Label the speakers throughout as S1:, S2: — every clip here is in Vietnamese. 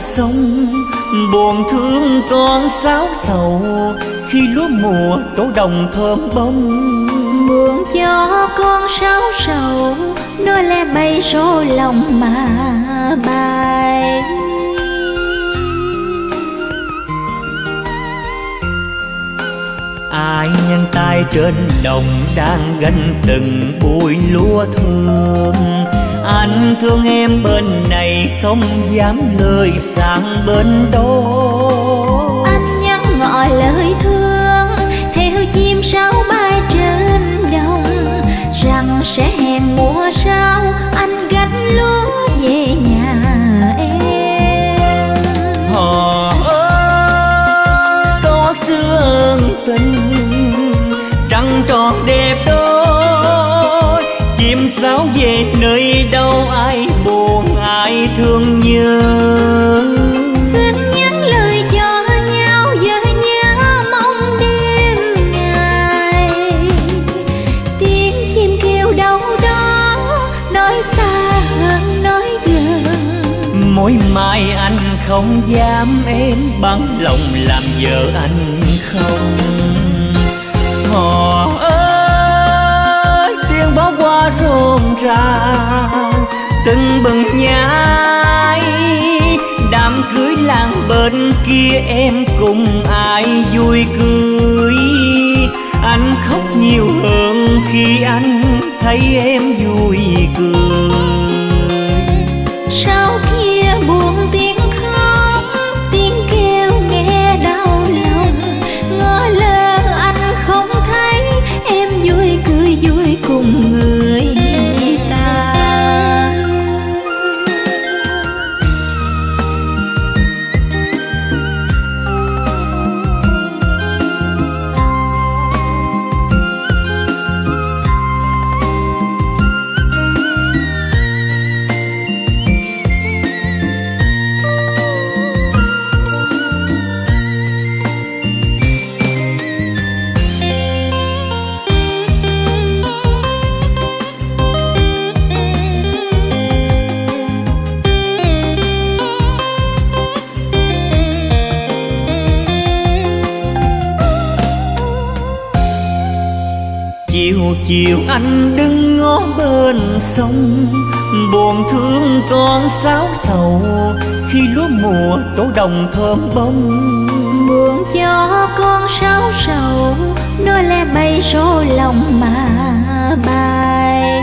S1: sông
S2: buồn thương
S3: con sáo sầu. Khi lúa mùa trổ đồng thơm bông
S2: buồn cho con sáo sầu nói lẽ bay số lòng mà bài.
S3: Ai nhân tay trên đồng đang gánh từng bụi lúa thơm anh thương em bên này không dám lời sang bên đó.
S2: Anh nhắn gọi lời thương, theo chim sáo bay trên đồng, rằng sẽ hẹn mùa sau
S3: không dám em bằng lòng làm vợ anh không. Hò ơi, tiếng báo qua rộn ràng, từng bừng nhái. Đám cưới làng bên kia em cùng ai vui cười? Anh khóc nhiều hơn khi anh thấy em vui cười.
S2: Anh
S3: đứng ngó bên sông. Buồn thương con sáo sầu khi lúa mùa trổ đồng thơm bông.
S2: Buồn cho con sáo sầu nói lẽ bay số lòng mà bài.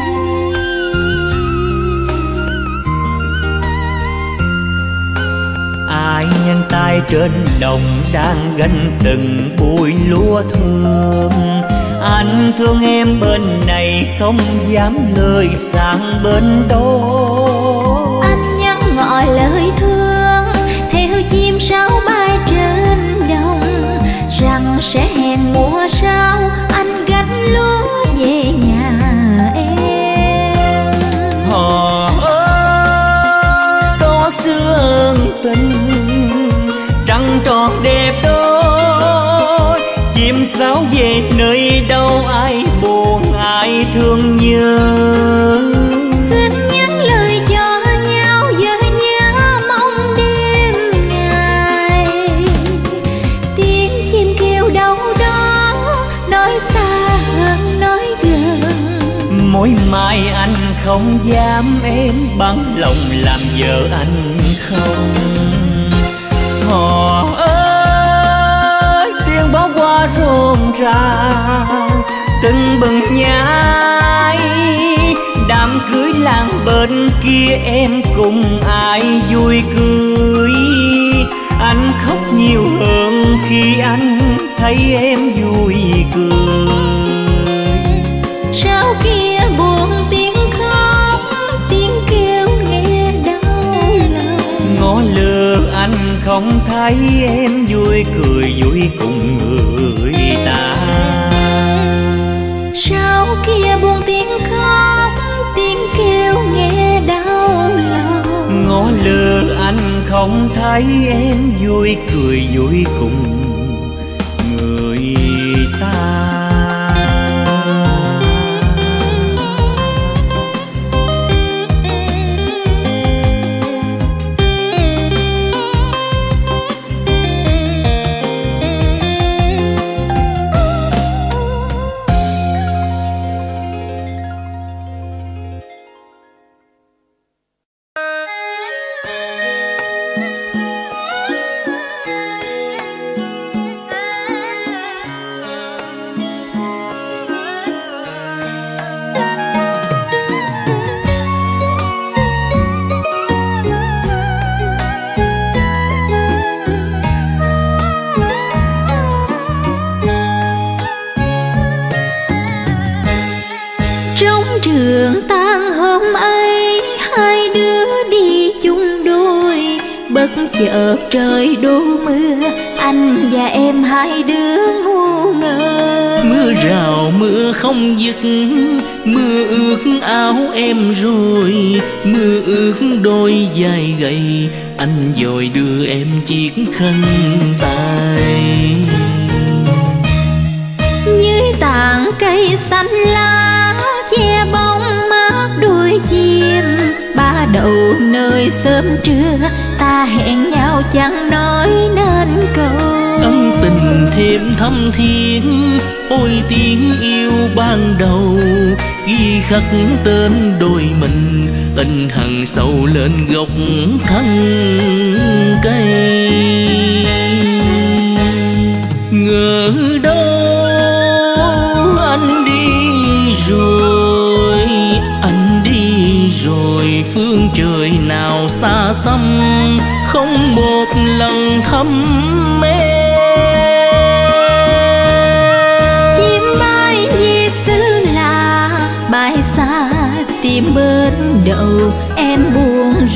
S3: Ai nhân tay trên đồng đang gánh từng bụi lúa thơm anh thương em bên này không dám lời sang bên đó
S2: anh nhắn gọi lời thương theo chim sáo bay trên đồng, rằng sẽ hẹn mùa sau anh gánh luôn.
S3: Mỗi mai anh không dám em bằng lòng làm vợ anh không. Hò ơi, tiếng báo qua rộn ràng, từng bừng nhái làng bên kia em cùng ai vui cười. Anh khóc nhiều hơn khi anh thấy em vui cười.
S2: Sau kia buồn tiếng khóc tiếng kêu nghe đau lòng.
S3: Ngó lơ anh không thấy em vui cười vui cùng người ta.
S2: Sau kia buồn
S3: không thấy em vui cười vui cùng
S4: rồi mưa ướt đôi dài gầy. Anh dội đưa em chiếc khăn tay.
S2: Dưới tàn cây xanh lá che bóng mát đôi chim. Ba đầu nơi sớm trưa ta hẹn nhau chẳng nói nên câu.
S4: Ân tình thêm thâm thiết ôi tiếng yêu ban đầu ghi khắc tên đôi mình in hằn sâu lên gốc thân cây. Ngờ đâu anh đi rồi, anh đi rồi, phương trời nào xa xăm, không một lần thăm em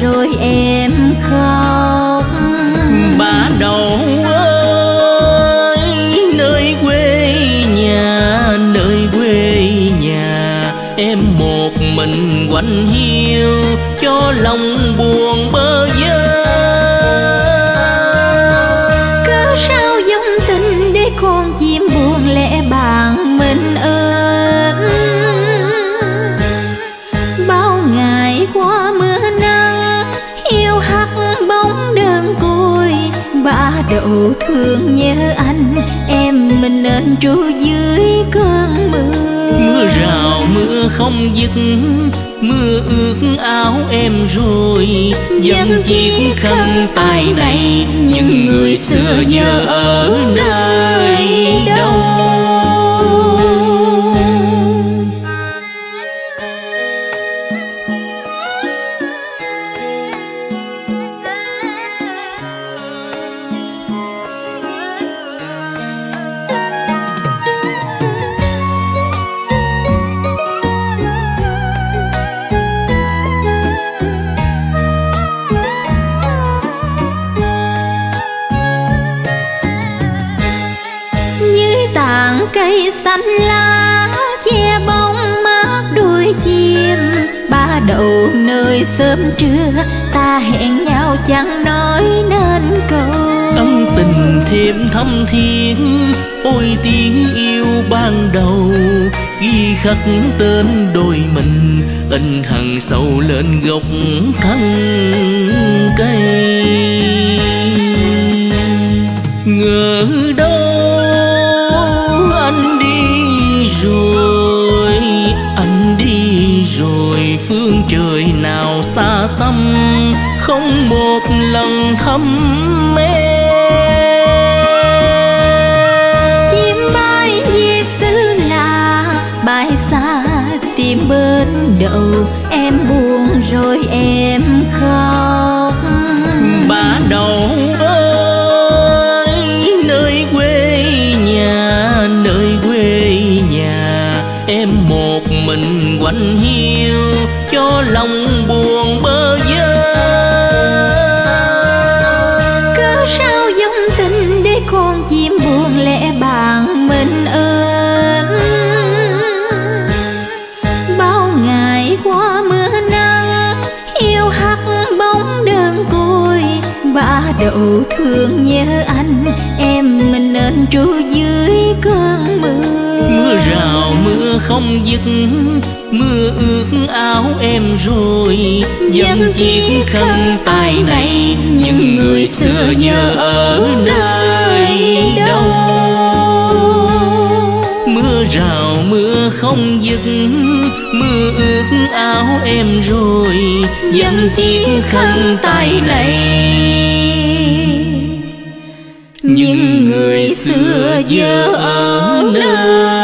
S2: rồi em khóc. Mưa
S4: không dứt mưa ướt áo em rồi. Dâm chiếc khăn tay này nhưng người xưa giờ ở nơi đâu
S2: sớm trưa, ta hẹn nhau chẳng nói nên câu.
S4: Ân tình thêm thâm thiên ôi tiếng yêu ban đầu. Ghi khắc tên đôi mình in hằn sâu lên gốc thân cây. Ngờ đâu rồi phương trời nào xa xăm, không một lần thăm em
S2: chim bay về xứ là bay xa tìm bên đầu em buồn rồi em khóc.
S4: Dứt mưa ướt áo em rồi. Dâm chiếc khăn tay này nhưng người xưa nhớ ở nơi đâu. Mưa rào mưa không dứt mưa ướt áo em rồi. Dâm chiếc khăn tay này nhưng người xưa giờ ở nơi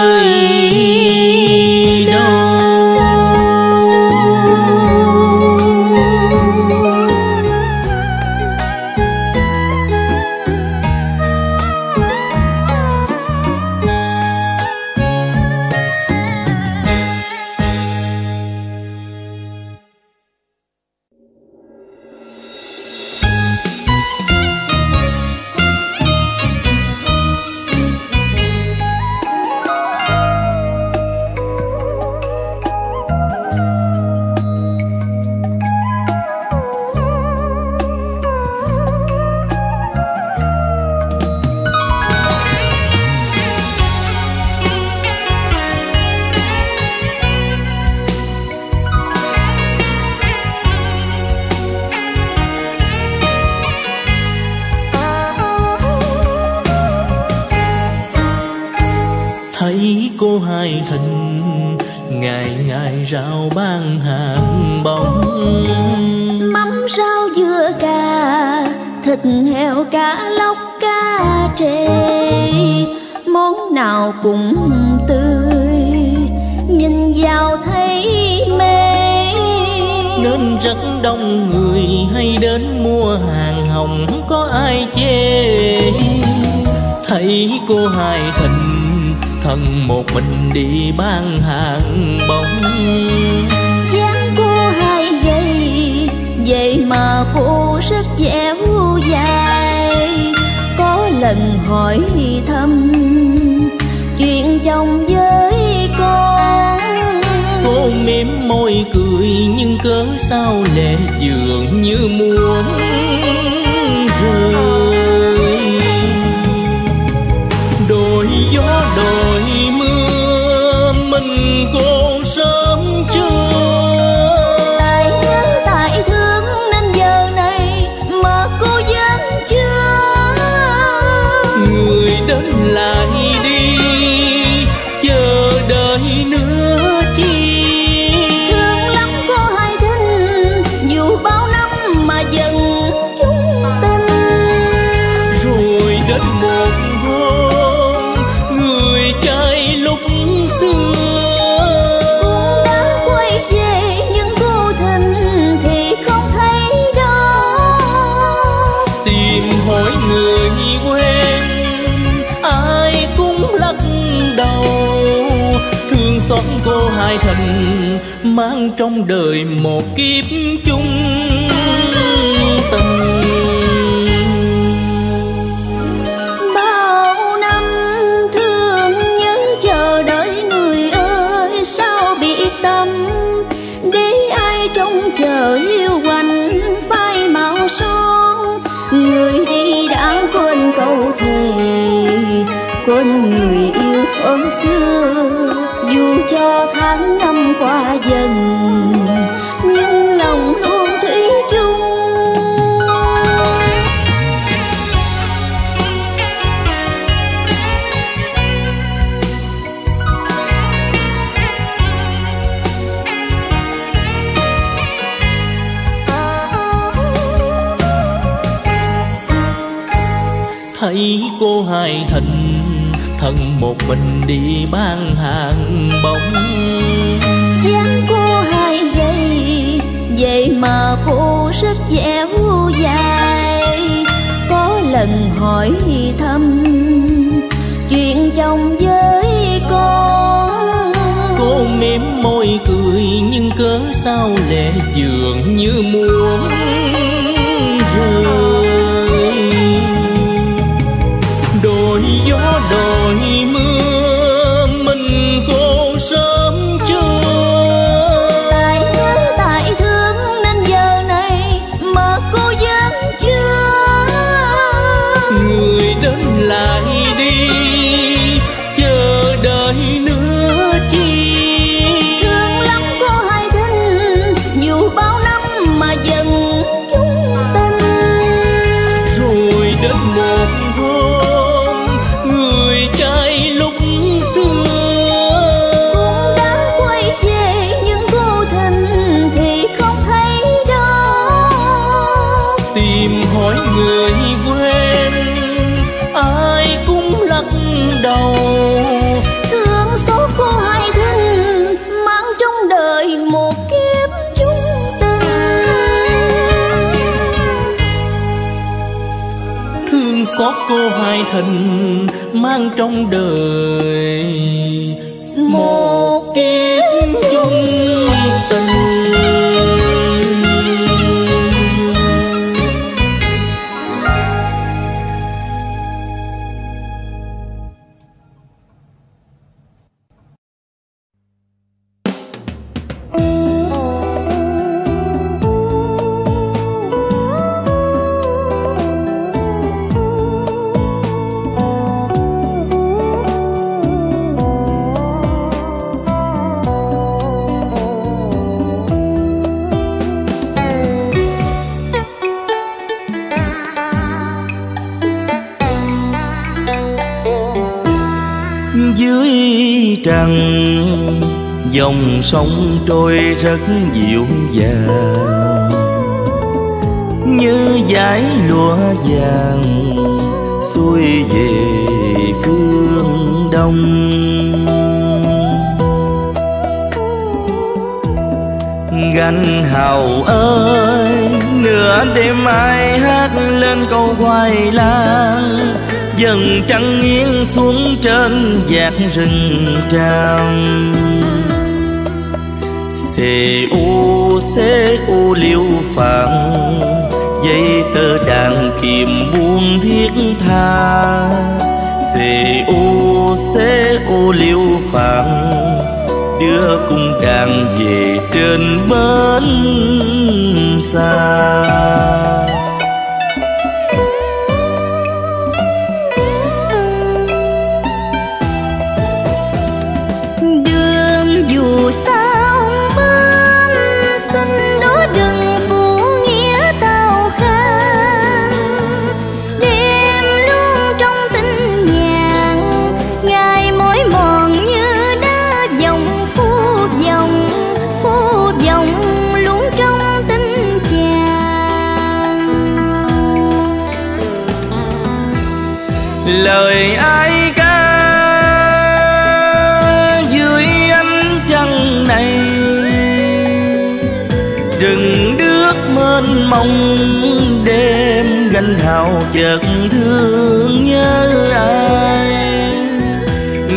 S4: cô hai thịnh ngày ngày rau ban hàng bóng.
S2: Mắm rau dưa cà thịt heo cá lóc cá trê. Món nào cũng tươi nhìn vào thấy mê.
S4: Nên rất đông người hay đến mua hàng hồng có ai chê. Thấy cô hai thịnh thân một mình đi bán hàng bóng.
S2: Dáng cô hai gầy vậy mà cô rất dẻo dai có lần hỏi thăm chuyện chồng với con.
S4: Cô mím môi cười nhưng cớ sao lệ dường như muốn đời một kiếp chung cô hai thịnh thân một mình đi bán hàng bóng.
S2: Dáng cô hai gầy vậy mà cô rất dẻo dai có lần hỏi thăm chuyện chồng với con.
S4: Cô mím môi cười nhưng cớ sao lệ dường như muốn cô
S2: hai
S4: thịnh mang trong đời. Một kiếp chung tình
S1: sông trôi rất dịu dàng, như dải lụa vàng xuôi về phương đông. Gánh hào ơi, nửa đêm ai hát lên câu hoài lang, dần trăng nghiêng xuống trên vạt rừng tràm thì u xế u liêu phạn dây tơ đàn kìm buông thiết tha. Xê u xế u liêu phạn đưa cung đàn về trên bến xa. Hao chợt thương nhớ ai?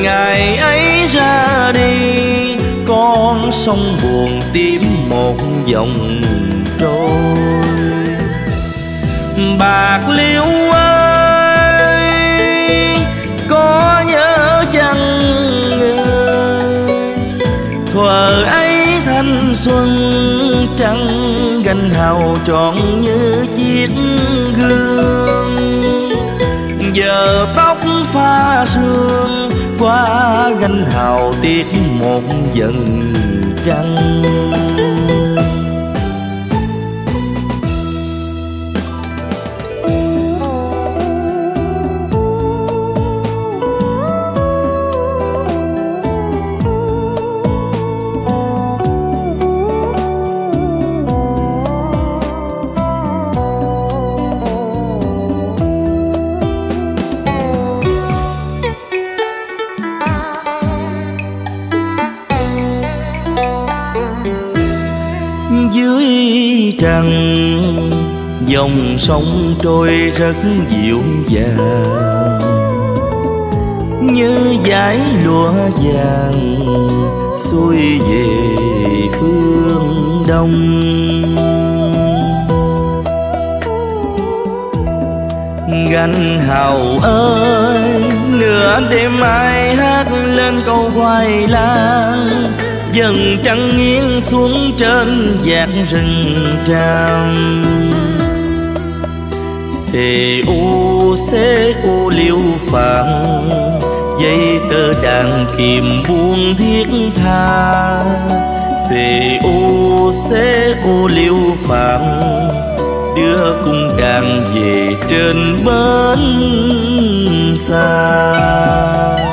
S1: Ngày ấy ra đi, con sông buồn tím một dòng trôi. Bạc liêu ơi, có nhớ chăng thuở ấy thanh xuân trăng gành hào trọn như chiếc giờ tóc pha sương qua gánh hào tiếc một dần trăng. Dưới dòng sông trôi rất dịu dàng. Như dải lụa vàng xuôi về phương đông. Gánh hào ơi, nửa đêm ai hát lên câu hoài lang dần trăng nghiêng xuống trên vạt rừng tràm. Xê u xê u liêu phạn, dây tơ đàn kìm buông thiết tha. Xê u xê u liêu phạn, đưa cung đàn về trên bến xa.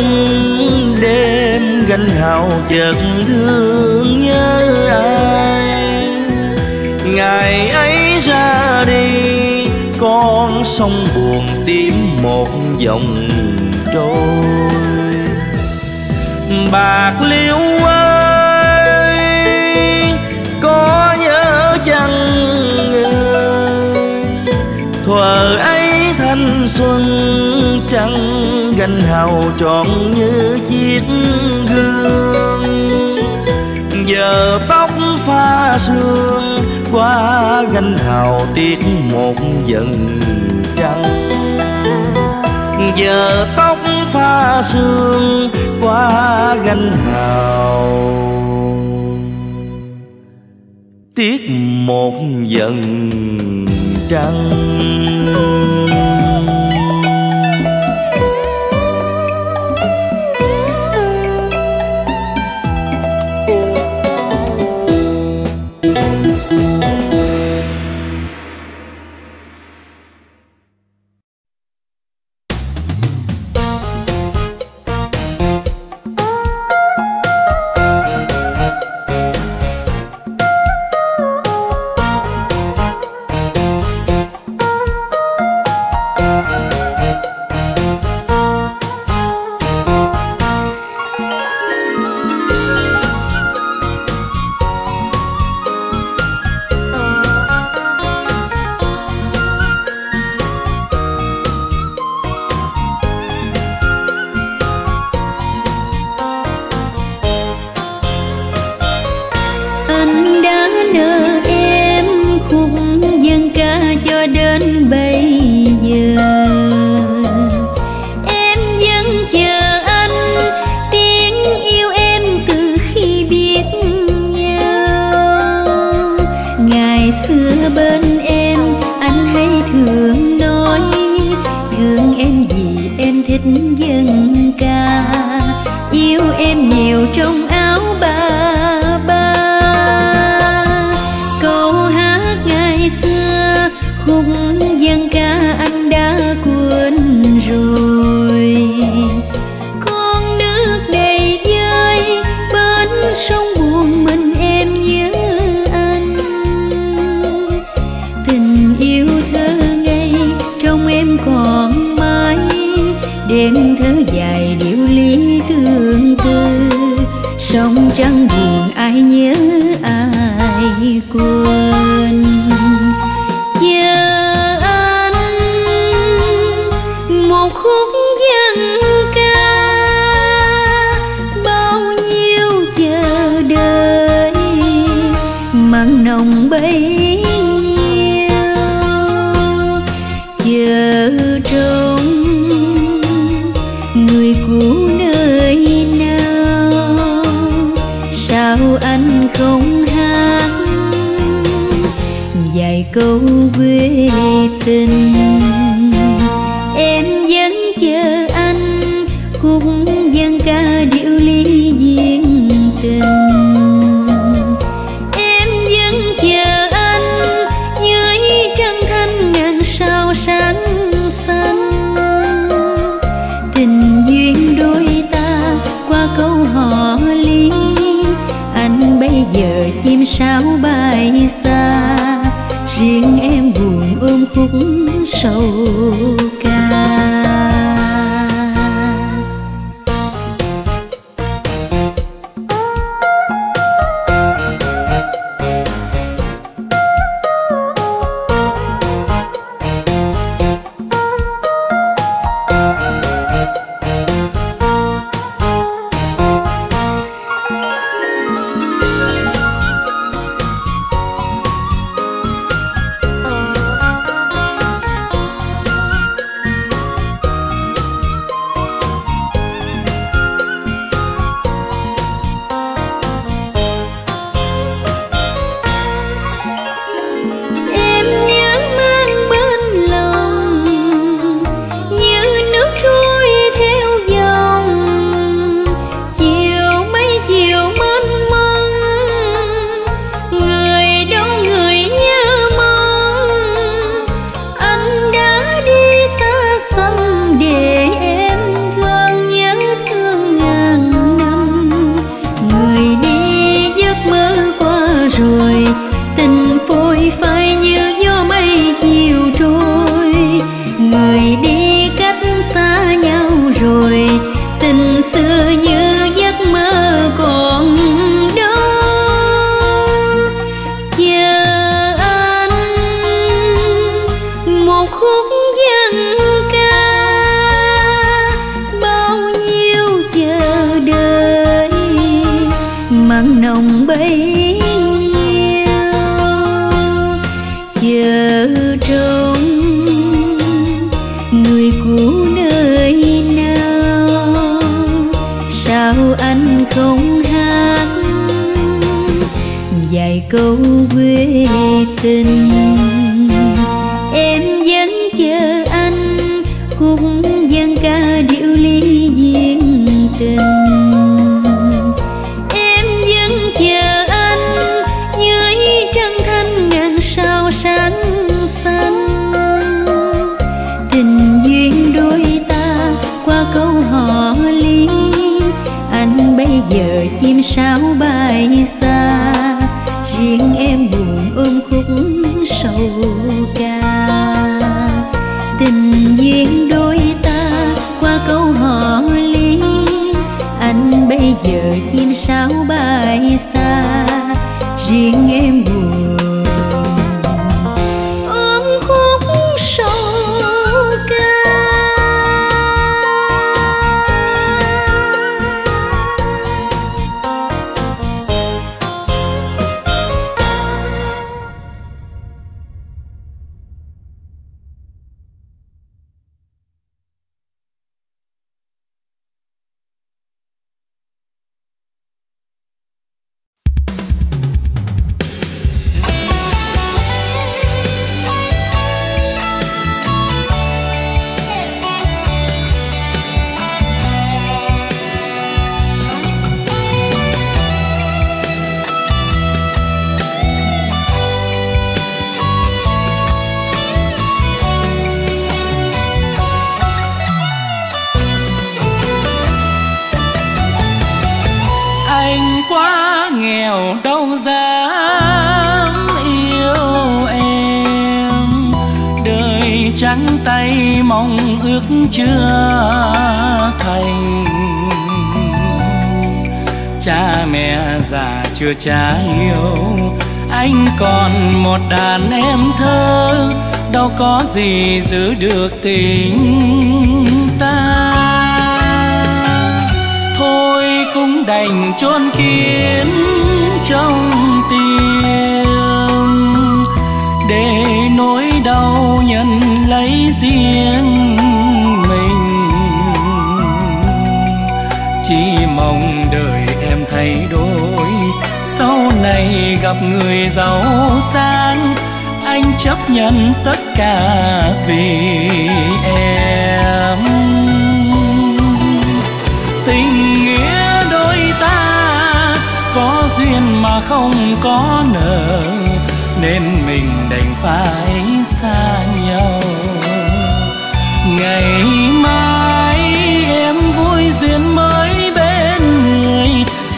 S1: Trong đêm gánh hào chợt thương nhớ ai. Ngày ấy ra đi, con sông buồn tím một dòng trôi bạc liêu ơi xuân trăng gành hào tròn như chiếc gương.
S2: Giờ tóc pha sương qua gánh hào tiếc một dần trăng giờ tóc pha sương qua gánh hào tiếc một dần trăng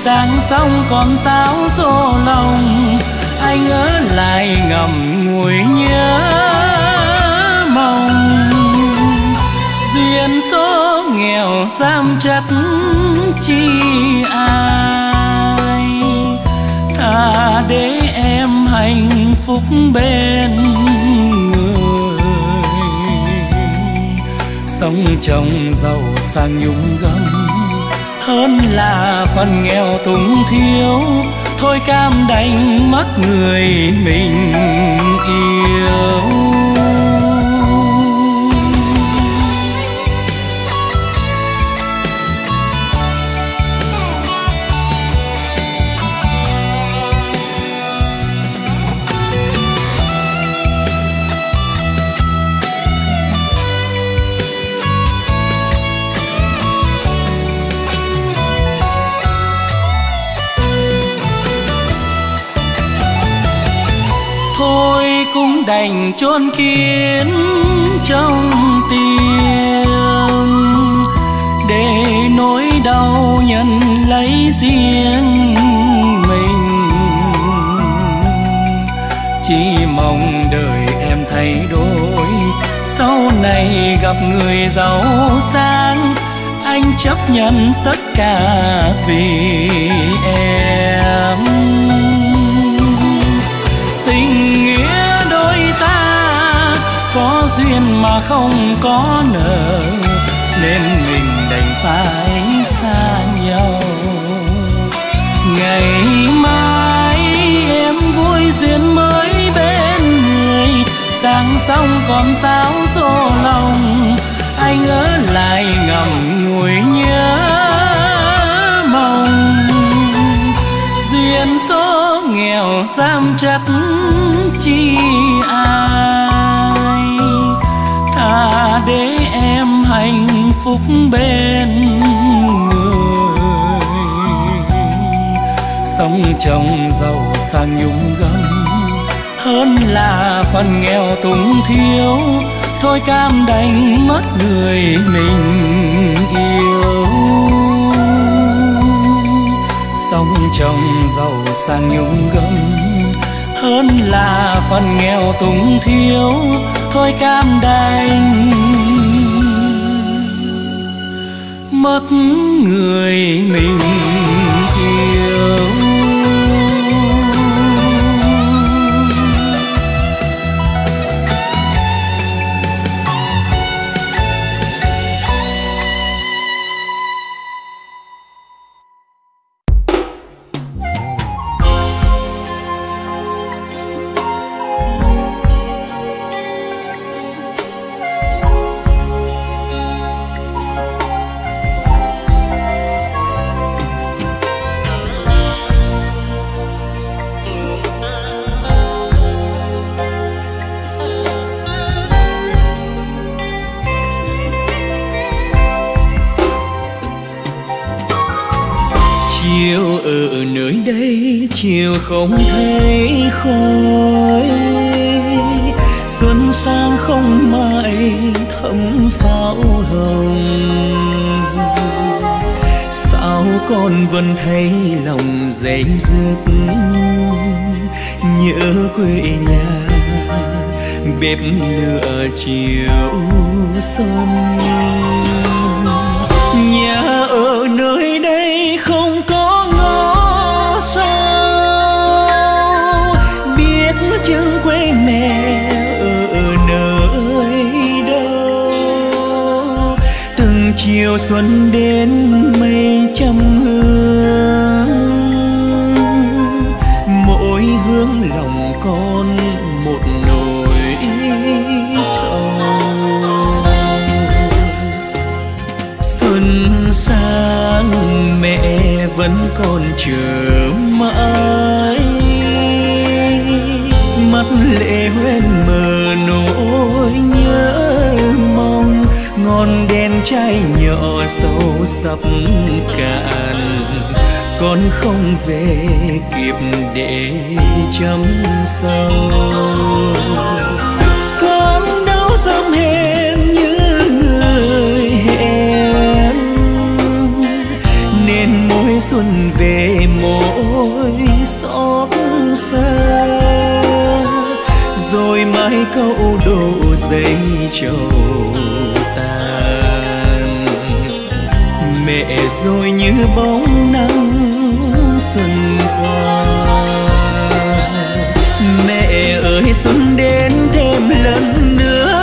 S2: sáng
S5: sông còn sao xô lòng, anh ở lại ngầm ngùi nhớ mong duyên số nghèo giam chặt chi ai? Tha để em hạnh phúc bên người. Sống chồng giàu sang nhung gấm hơn là phần nghèo túng thiếu. Thôi cam đành mất người mình yêu. Đành chôn kiến trong tim để nỗi đau nhận lấy riêng mình. Chỉ mong đời em thay đổi. Sau này gặp người giàu sang, anh chấp nhận tất cả vì em. duyên mà không có nợ, nên mình đành phải xa nhau ngày mai em vui duyên mới bên người sáng sông còn sao xô lòng, anh ở lại ngầm ngùi nhớ mong duyên số nghèo giam chắc chi ai à để em hạnh phúc bên người. Sống trong giàu sang nhung gấm, hơn là phần nghèo túng thiếu. Thôi cam đành mất người mình yêu. Sống trong giàu sang nhung gấm, hơn là phần nghèo túng thiếu thôi cam đành. Mất người mình yêu. Con vẫn thấy lòng dây dứt nhớ quê nhà bếp lửa chiều xuân. Chiều xuân đến mây trăm hương. Mỗi hướng lòng con một nỗi sầu. Xuân sang, mẹ vẫn còn chờ mãi. Mắt lệ hoen mờ nỗi nhớ mong. Ngọn đèn cháy nhỏ sâu sập cạn. Con không về kịp để chăm sâu. Con đâu dám hẹn như người hẹn. Nên mỗi xuân về mỗi xót xa. Rồi mãi câu đổ dây trầu rồi như bóng nắng xuân qua. Mẹ ơi, xuân đến thêm lần nữa.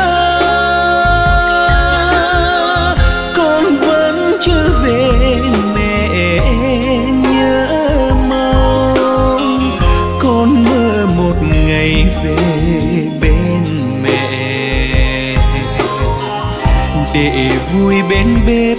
S5: Con vẫn chưa về, mẹ nhớ mong. Con mơ một ngày về bên mẹ. Để vui bên bếp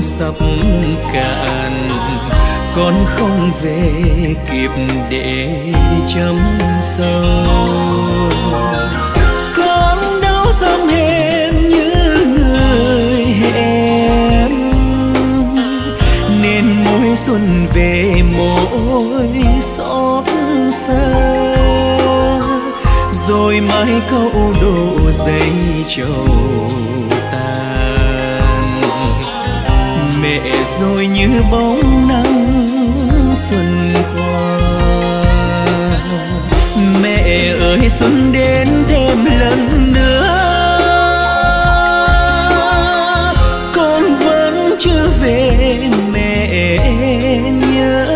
S5: sắp sập cạn. Con không về kịp để chăm sâu. Con đâu dám hẹn như người hẹn. Nên mỗi xuân về mỗi xót xa. Rồi mãi câu đổ dây trầu.
S2: rồi như bóng nắng xuân qua. Mẹ ơi, xuân đến thêm lần nữa. Con vẫn chưa về, mẹ nhớ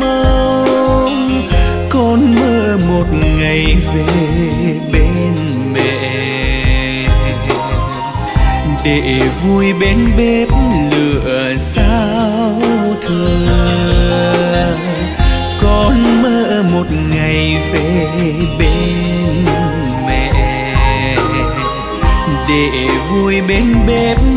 S2: mong. Con mơ một ngày về bên mẹ. Để vui bên bếp ngồi bên bếp.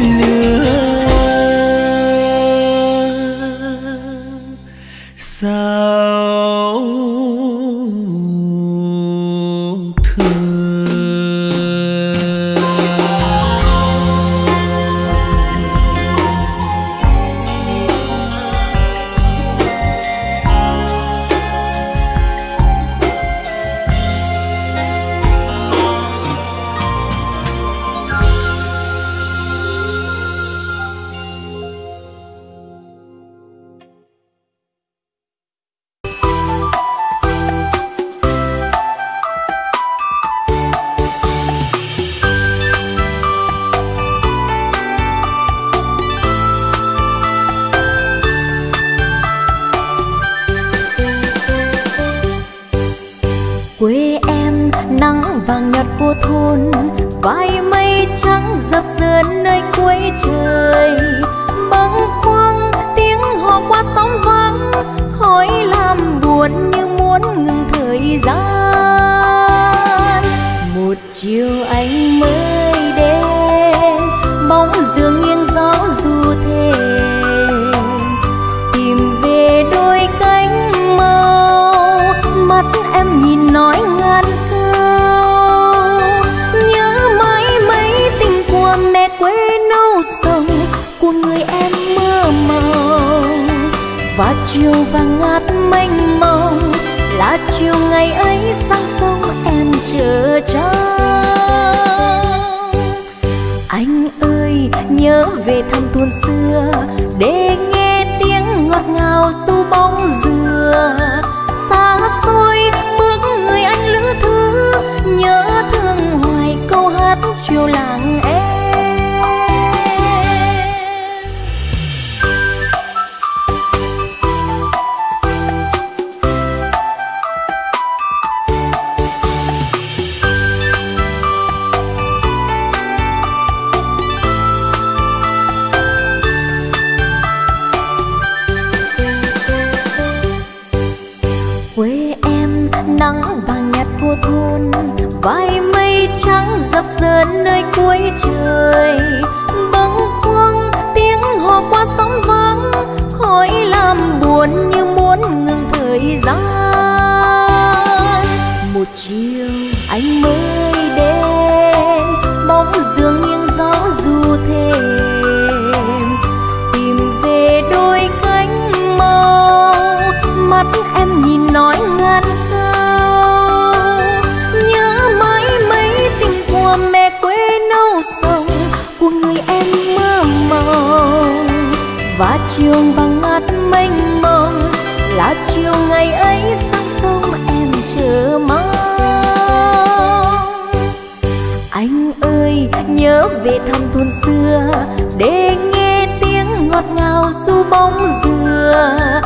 S6: về thăm thôn xưa để nghe tiếng ngọt ngào du bóng dừa.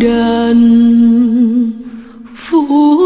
S6: đàn vũ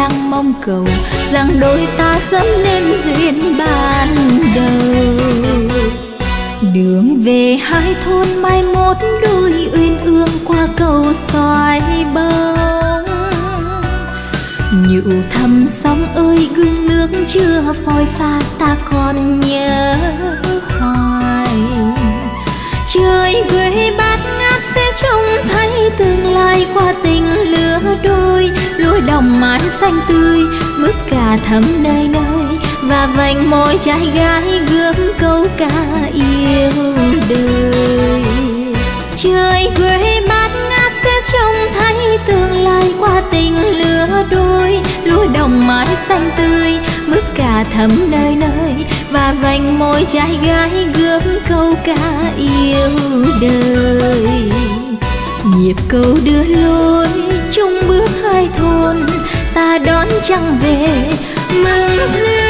S6: đang mong cầu rằng đôi ta sớm nên duyên ban đầu. Đường về hai thôn mai một đôi uyên ương qua cầu xoài bông nhựu thăm sóng ơi, gương nước chưa phôi pha, ta còn nhớ hoài.
S2: Trời quê bát ngát sẽ trông thấy tương lai qua tình lửa đôi đồng mãi xanh tươi mức cà thấm nơi nơi, và vành môi trai gái gươm câu ca yêu đời. Trời quê bát ngát sẽ trông thấy tương lai qua tình lứa đôi, lúa đồng mãi xanh tươi mức cà thấm nơi nơi, và vành môi trai gái gươm câu ca yêu đời. Nhịp câu đưa lối, chung bước hai thôn ta đón trăng về mừng duyên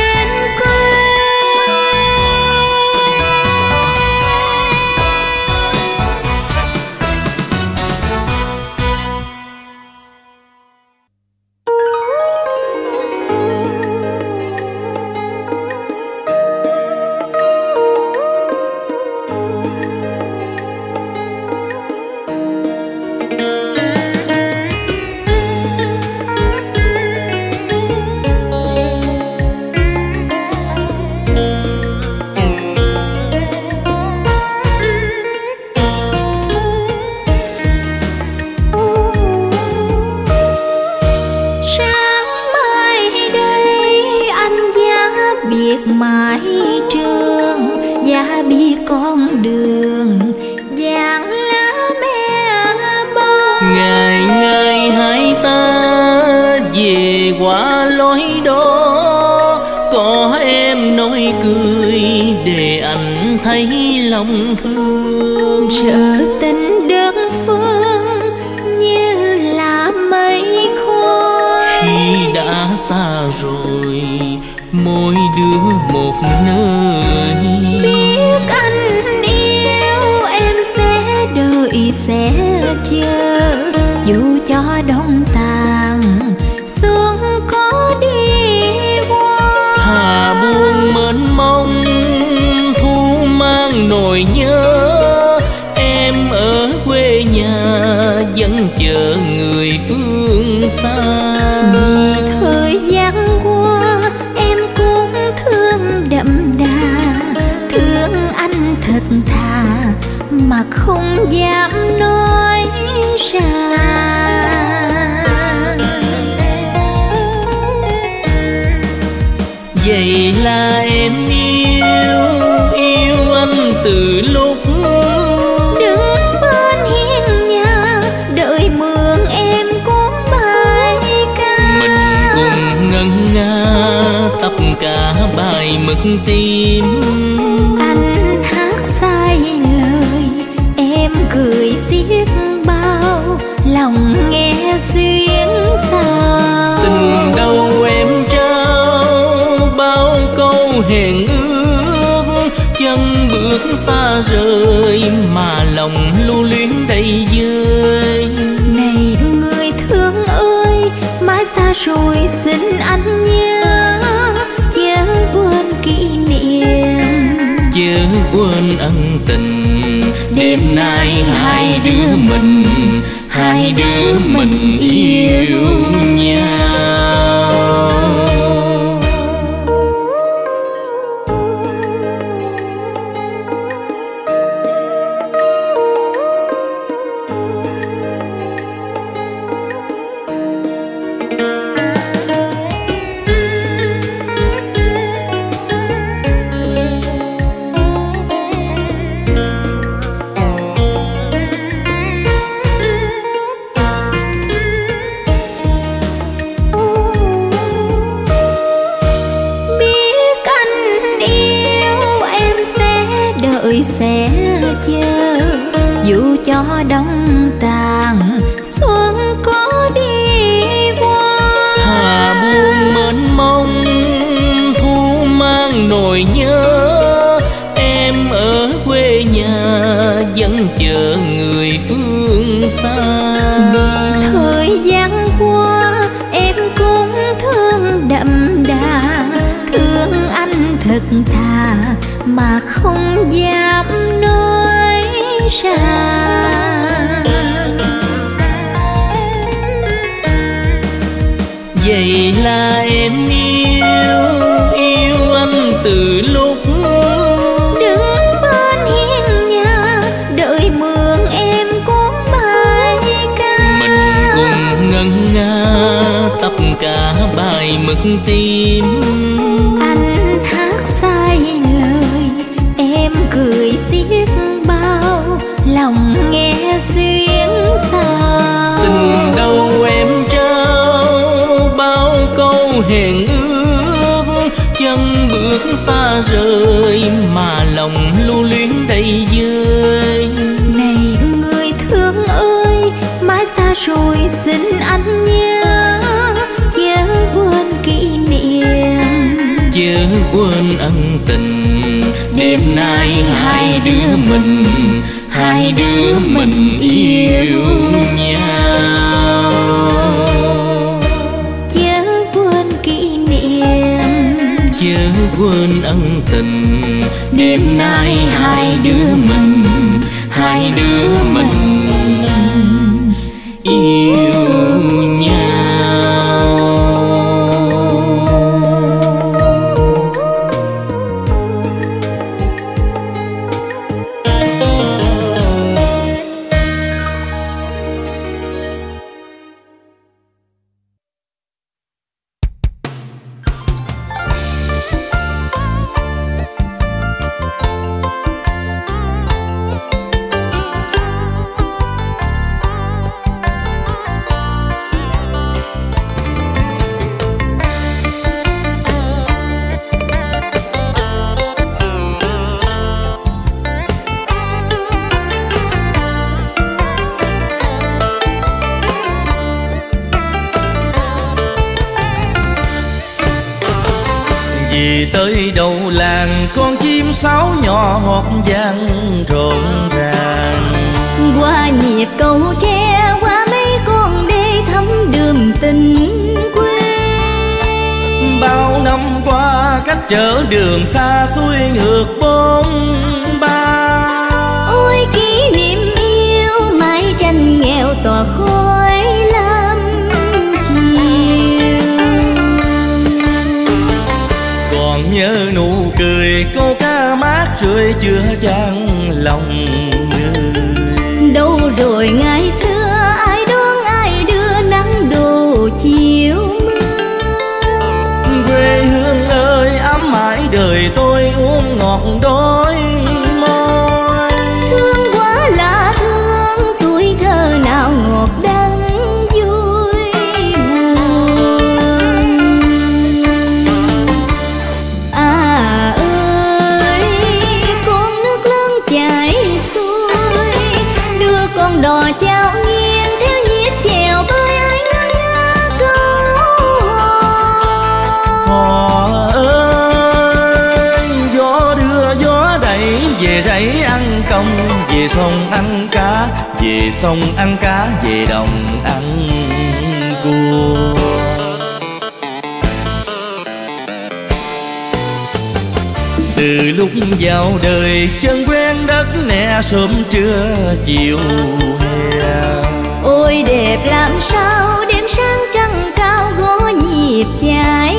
S4: lưu luyến đầy vơi này người thương ơi mãi xa rồi xin anh nhớ.
S2: Chớ quên kỷ niệm.
S4: Chớ quên ân tình. Đêm nay hai đứa mình hai đứa mình yêu nhau.
S1: Sáo nhỏ hót vang rộn ràng.
S2: Qua nhịp cầu tre qua mấy con đê thắm đường tình quê.
S1: Bao năm qua cách chở đường xa xuôi ngược bốn cười câu rượi chưa chan lòng người.
S2: Đâu rồi
S1: nghe sông ăn cá về sông ăn cá về đồng ăn cua. Từ lúc vào đời chân quen đất nè sớm trưa chiều hè.
S2: Ôi đẹp làm sao đêm sáng trăng cao gõ nhịp chạy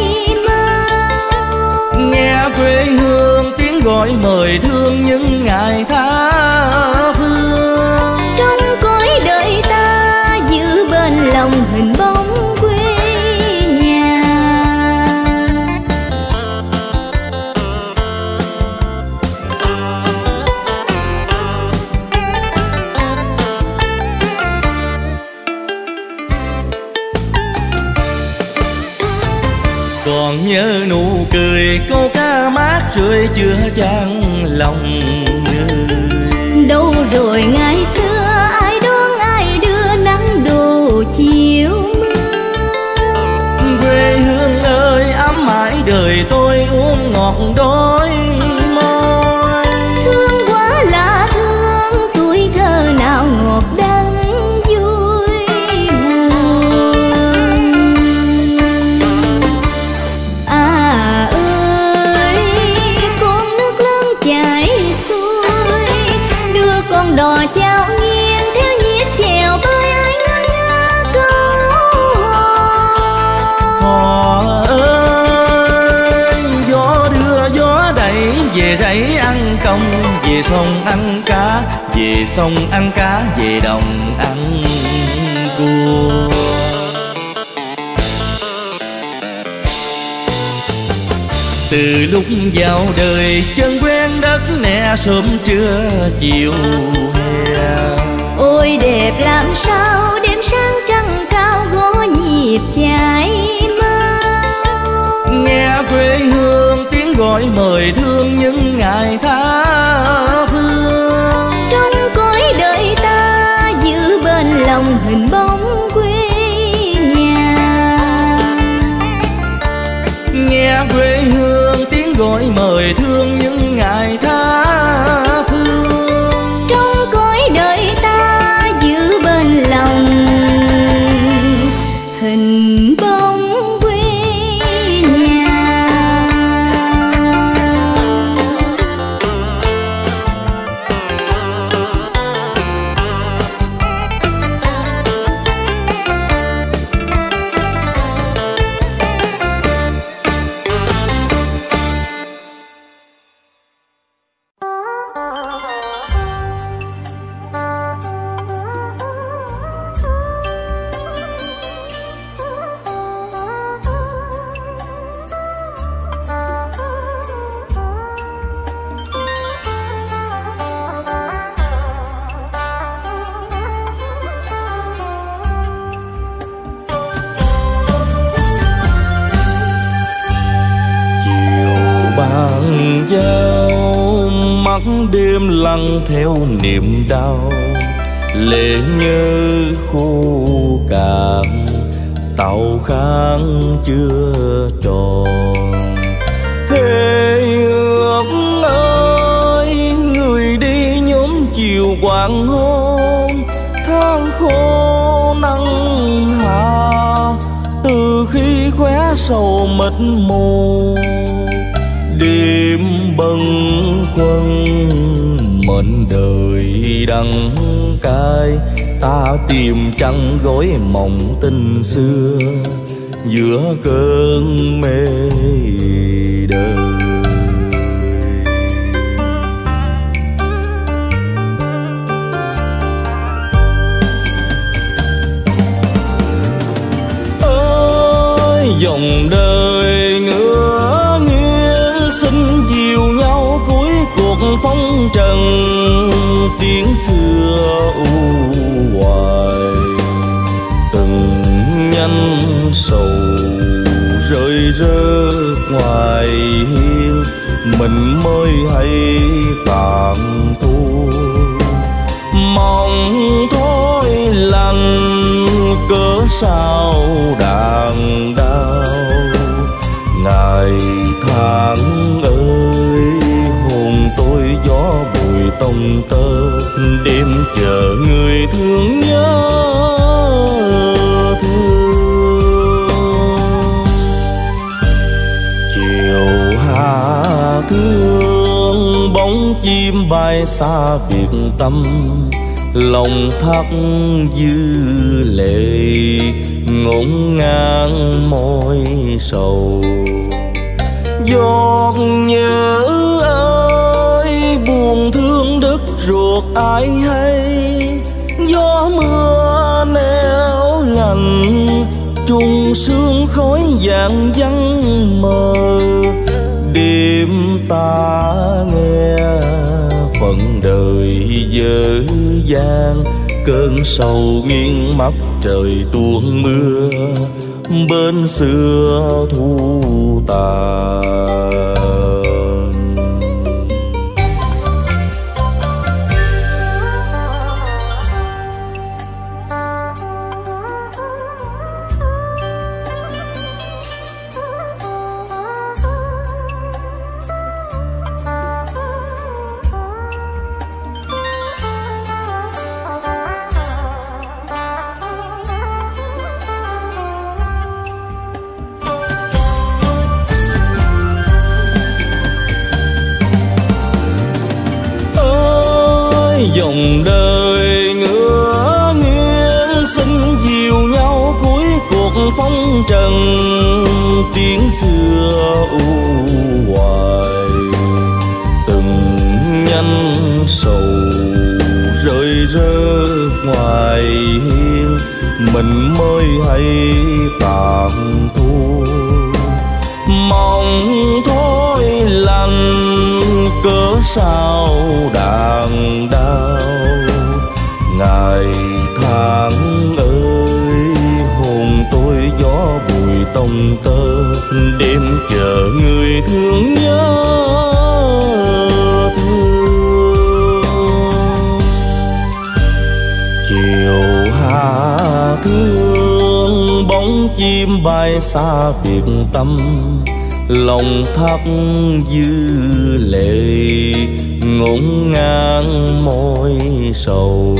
S2: mau
S1: nghe quê hương tiếng gọi mời thương những ngày nhớ nụ cười câu ca mát rượi chưa chan lòng người.
S2: Đâu rồi ngày xưa ai đón ai đưa nắng đồ chiều
S1: mưa? Quê hương ơi ấm mãi đời tôi uống ngọt đôi sông ăn cá, về sông ăn cá, về đồng ăn cua. Từ lúc vào đời, chân quen đất nè, sớm trưa chiều hè.
S2: Ôi, đẹp làm sao
S1: gọi mời thương những ngày tháng phương.
S2: Trong cõi đời ta, giữ bên lòng hình bóng
S1: xưa học cơn sầu nghiêng mắt trời tuôn mưa bên xưa thu tàn. sao đàn đau? Ngày tháng ơi, hồn tôi gió bụi tông tơ đêm chờ người thương nhớ thương. Chiều hạ thương, bóng chim bay xa biệt tâm lòng thắt dư lệ, ngổn ngang môi sầu.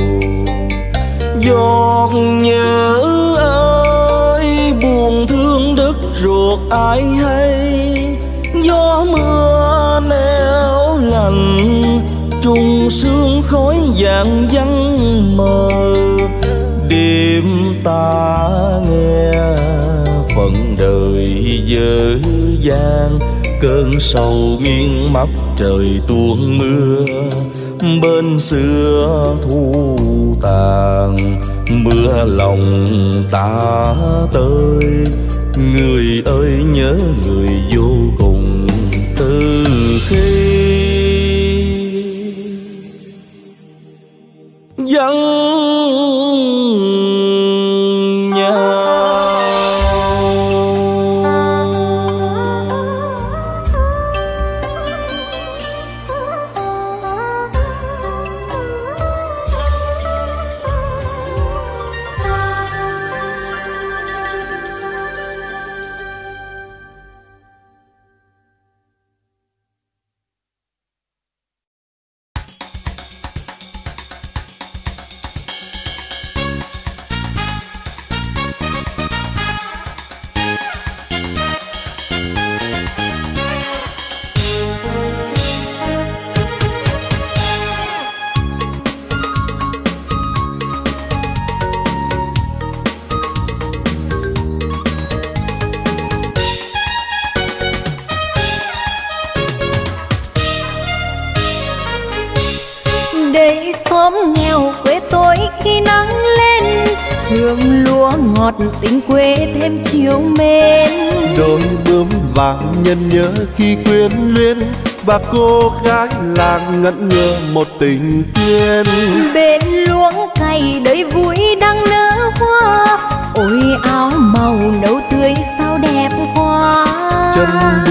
S1: Giọt nhớ ơi, buồn thương đất ruột ai hay. Gió mưa neo lành trùng sương khói vàng vắng mờ. Đêm ta nghe phận đời dở dang cơn sầu nghiêng mắt trời tuôn mưa, bên xưa thu tàn. Mưa lòng ta tới, người ơi nhớ người vô cùng.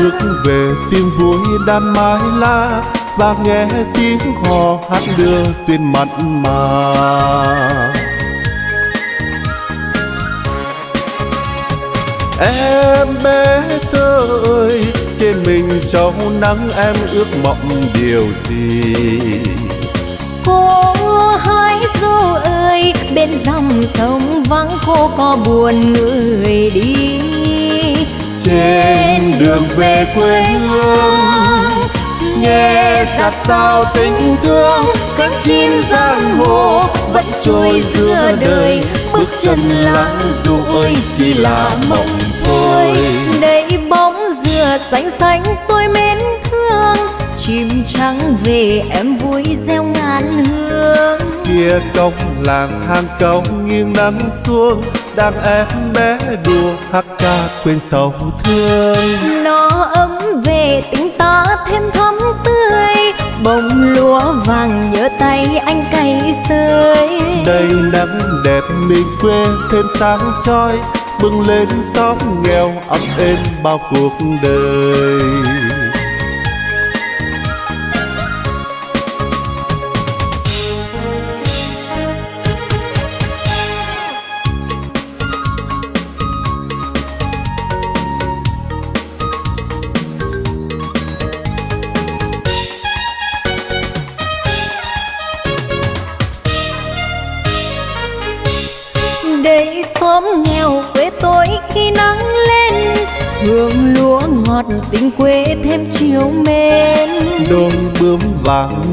S7: Bước về tim vui đan mái la và nghe tiếng hò hát đưa tuyên mặn mà. Em bé thơ ơi, Trên mình trong nắng em ước mộng điều gì?
S2: Cô hái dâu ơi, Bên dòng sông vắng cô có buồn người đi.
S7: Trên đường về quê hương. Nghe giặt sao tình thương Cánh chim giang hồ, Vẫn trôi giữa đời. Bước chân lãng dù ơi chỉ là mộng thôi.
S2: Đây bóng dừa xanh xanh tôi mến thương. Chim trắng về em vui gieo ngàn hương
S7: kia cổng làng hàng cầu nghiêng nắng xuống đang em bé đùa hát ca quên sầu thương.
S2: Nó ấm về tình ta thêm thắm tươi bông lúa vàng nhớ tay anh cày sơi
S7: đây nắng đẹp mình quê thêm sáng trói bừng lên xóm nghèo ấm êm bao cuộc đời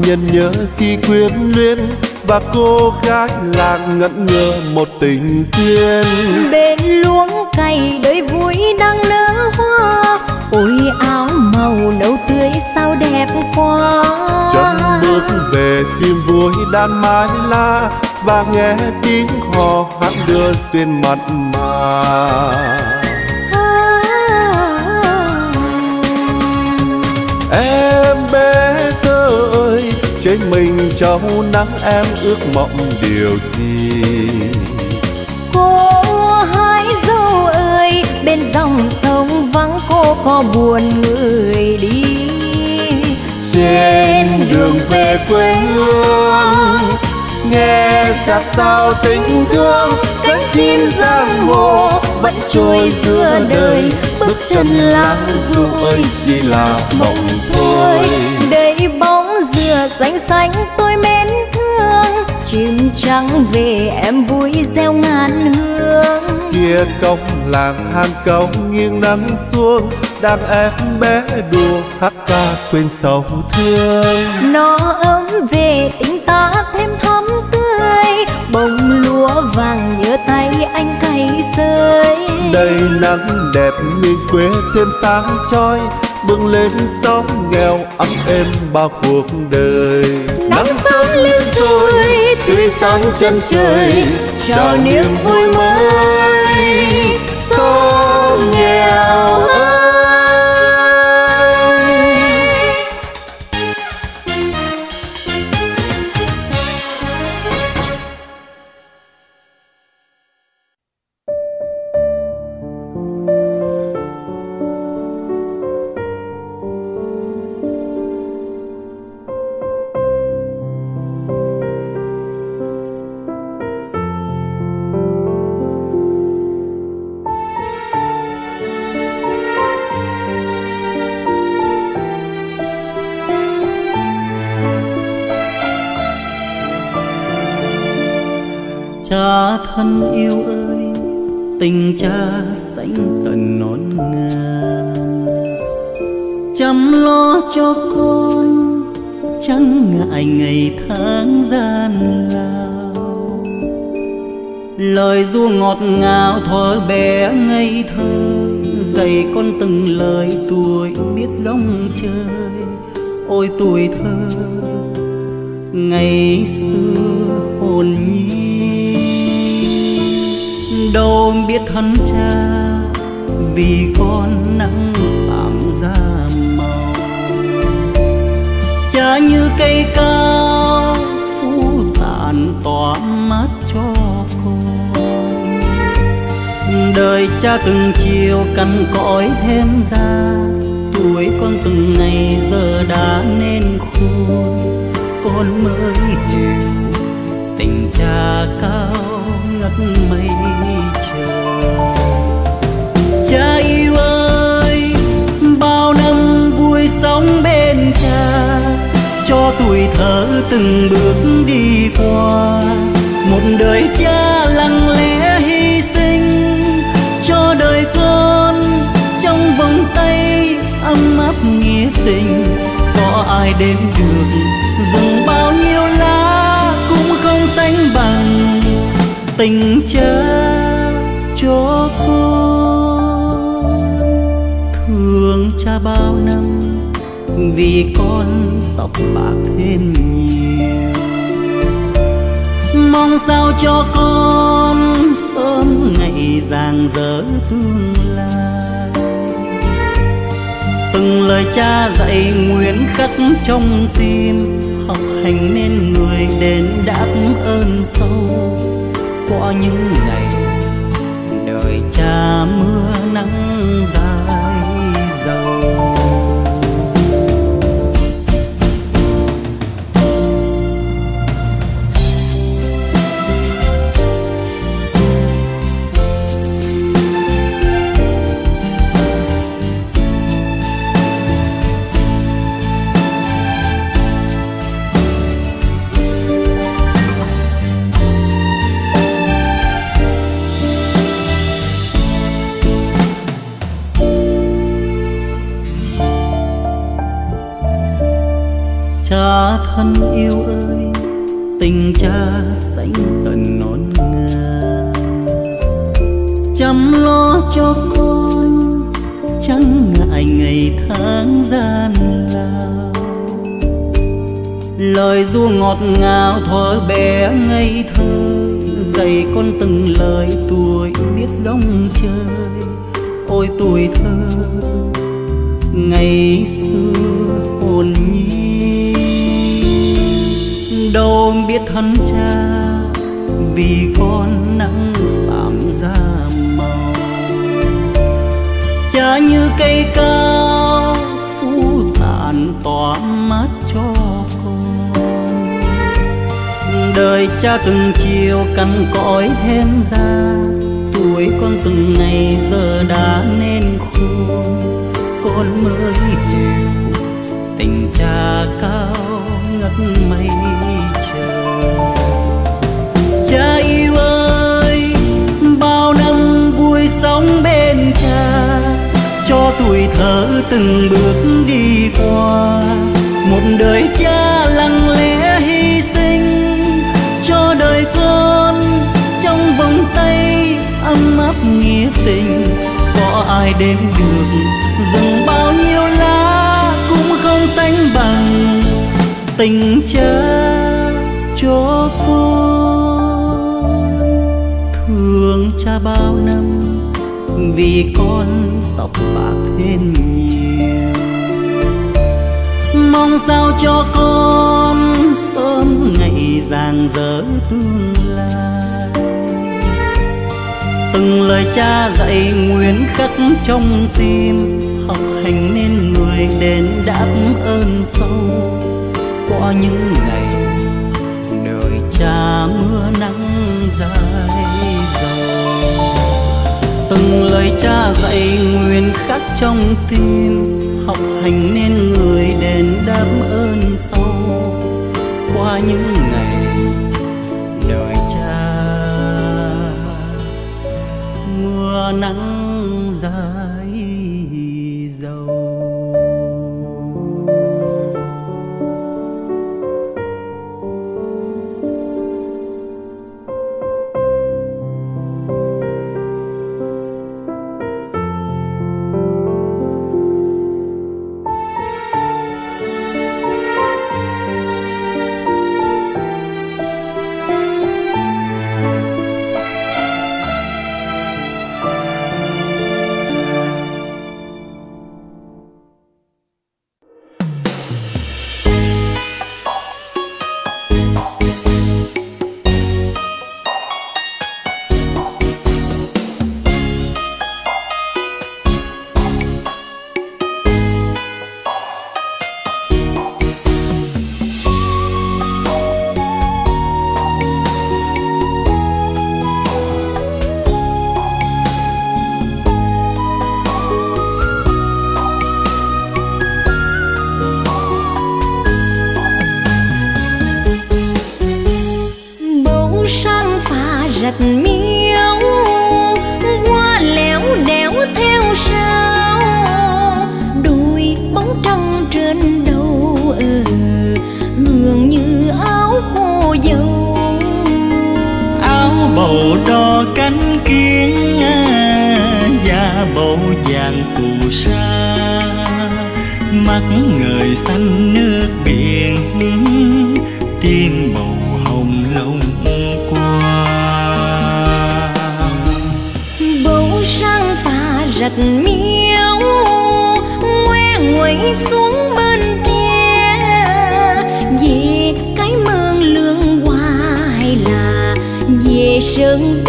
S7: nhân nhớ khi quyến luyến và cô gái làng ngẩn ngơ một tình duyên.
S2: Bên luống cày đời vui đang nở hoa ôi áo màu nâu tươi sao đẹp quá.
S7: Chân bước về tìm vui đan mái la và nghe tiếng hò hát đưa tuyên mặt mà trong nắng em ước mộng điều gì?
S2: Cô hái dâu ơi Bên dòng sông vắng cô có buồn người đi.
S7: Trên đường về quê hương Nghe giặt rào tình thương cánh chim giang hồ vẫn trôi giữa đời. Bước chân lãng du ơi chỉ là mộng thôi.
S2: Đây xanh xanh tôi mến thương. Chim trắng về em vui gieo ngàn hương.
S7: Kia cổng làng hàng cầu nghiêng nắng xuống đang em bé đùa hát ca quên sầu thương.
S2: Nó ấm về tình ta thêm thắm tươi bông lúa vàng nhớ tay anh cày rơi
S7: đây nắng đẹp miền quê thêm sáng chói bừng lên sóng nghèo ấm êm bao cuộc đời.
S2: Nắng sớm lên rồi
S7: tươi sáng chân trời. chào niềm vui mới
S8: thân yêu ơi, tình cha xanh tận nón ngàn chăm lo cho con, chẳng ngại ngày tháng gian lao. Lời ru ngọt ngào thuở bé ngây thơ, dạy con từng lời tuổi biết rong chơi ôi tuổi thơ, ngày xưa hồn nhiên đâu biết thân cha, vì con nắng sạm da màu. Cha như cây cao phủ tàn tỏa mát cho con đời cha từng chiều cằn cõi thêm ra, tuổi con từng ngày giờ đã nên khôn. Con mới hiểu tình cha cao ngất mây trời. Cha yêu ơi, bao năm vui sống bên cha, cho tuổi thơ từng bước đi qua. Một đời cha lặng lẽ hy sinh, cho đời con trong vòng tay ấm áp nghĩa tình. Có ai đếm được rừng bao tình cha cho con. Thương cha bao năm vì con tóc bạc thêm nhiều. Mong sao cho con sớm ngày rạng rỡ tương lai. Từng lời cha dạy nguyện khắc trong tim, học hành nên người đền đáp ơn sâu qua những ngày. Đời cha mưa nắng dài ngọt ngào thuở bé ngây thơ dạy con từng lời tuổi biết rong chơi ôi tuổi thơ, ngày xưa hồn nhiên. Đâu biết thân cha vì con nắng sạm da màu. Cha như cây cao phủ tàn tỏa mắt. Đời cha từng chiều cằn cõi thêm ra. Tuổi con từng ngày giờ đã nên khôn. Con mới hiểu tình cha cao ngất mây trời. Cha yêu ơi, bao năm vui sống bên cha, cho tuổi thơ từng bước đi qua. Một đời cha lặng lẽ ấm nghĩa tình. Có ai đếm được rằng bao nhiêu lá cũng không sánh bằng tình cha cho con. Thương cha bao năm vì con tóc bạc thêm nhiều. Mong sao cho con sớm ngày rạng rỡ tương lai từng lời cha dạy nguyện khắc trong tim. Học hành nên người đền đáp ơn sâu. Qua những ngày, đời cha mưa nắng dài dầu. Từng lời cha dạy nguyện khắc trong tim. Học hành nên người đền đáp ơn sâu. Qua những ngày nắng
S2: rạch miếu ngoe nguẩy xuống bên tre về cái mương lương hoa hay là về sơn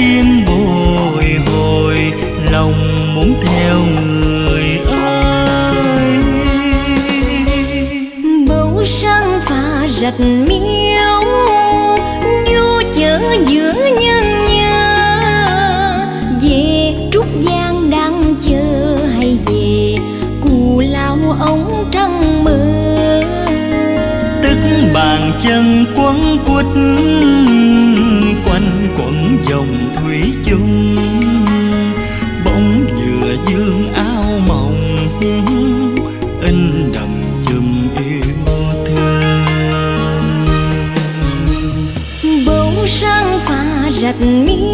S8: tim bồi hồi lòng muốn theo người ơi.
S2: Bầu sang pha rạch miếu vô chợ giữa nhân nhớ về trúc giang đang chờ hay về cù lao ống trăng mơ
S8: tức bàn chân quấn quýt
S2: pha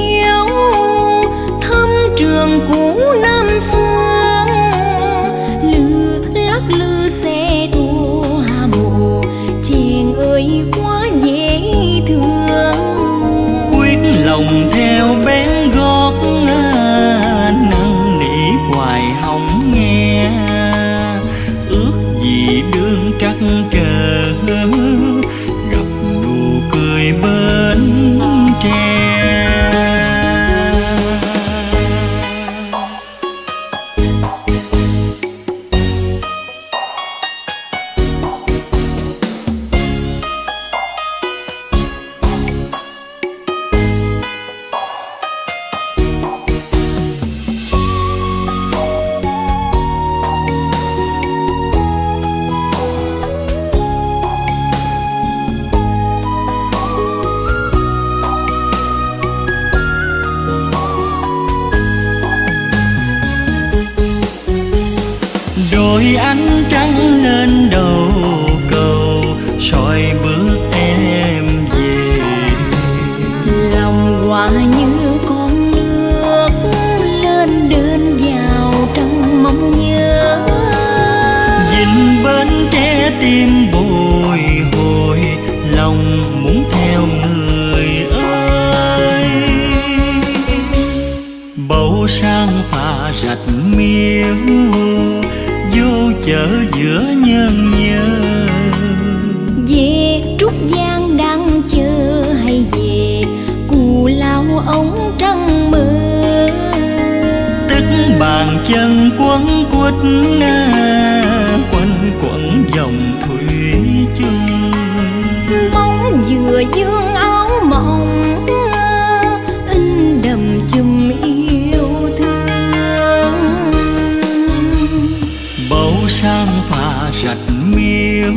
S5: chặt rạch miếu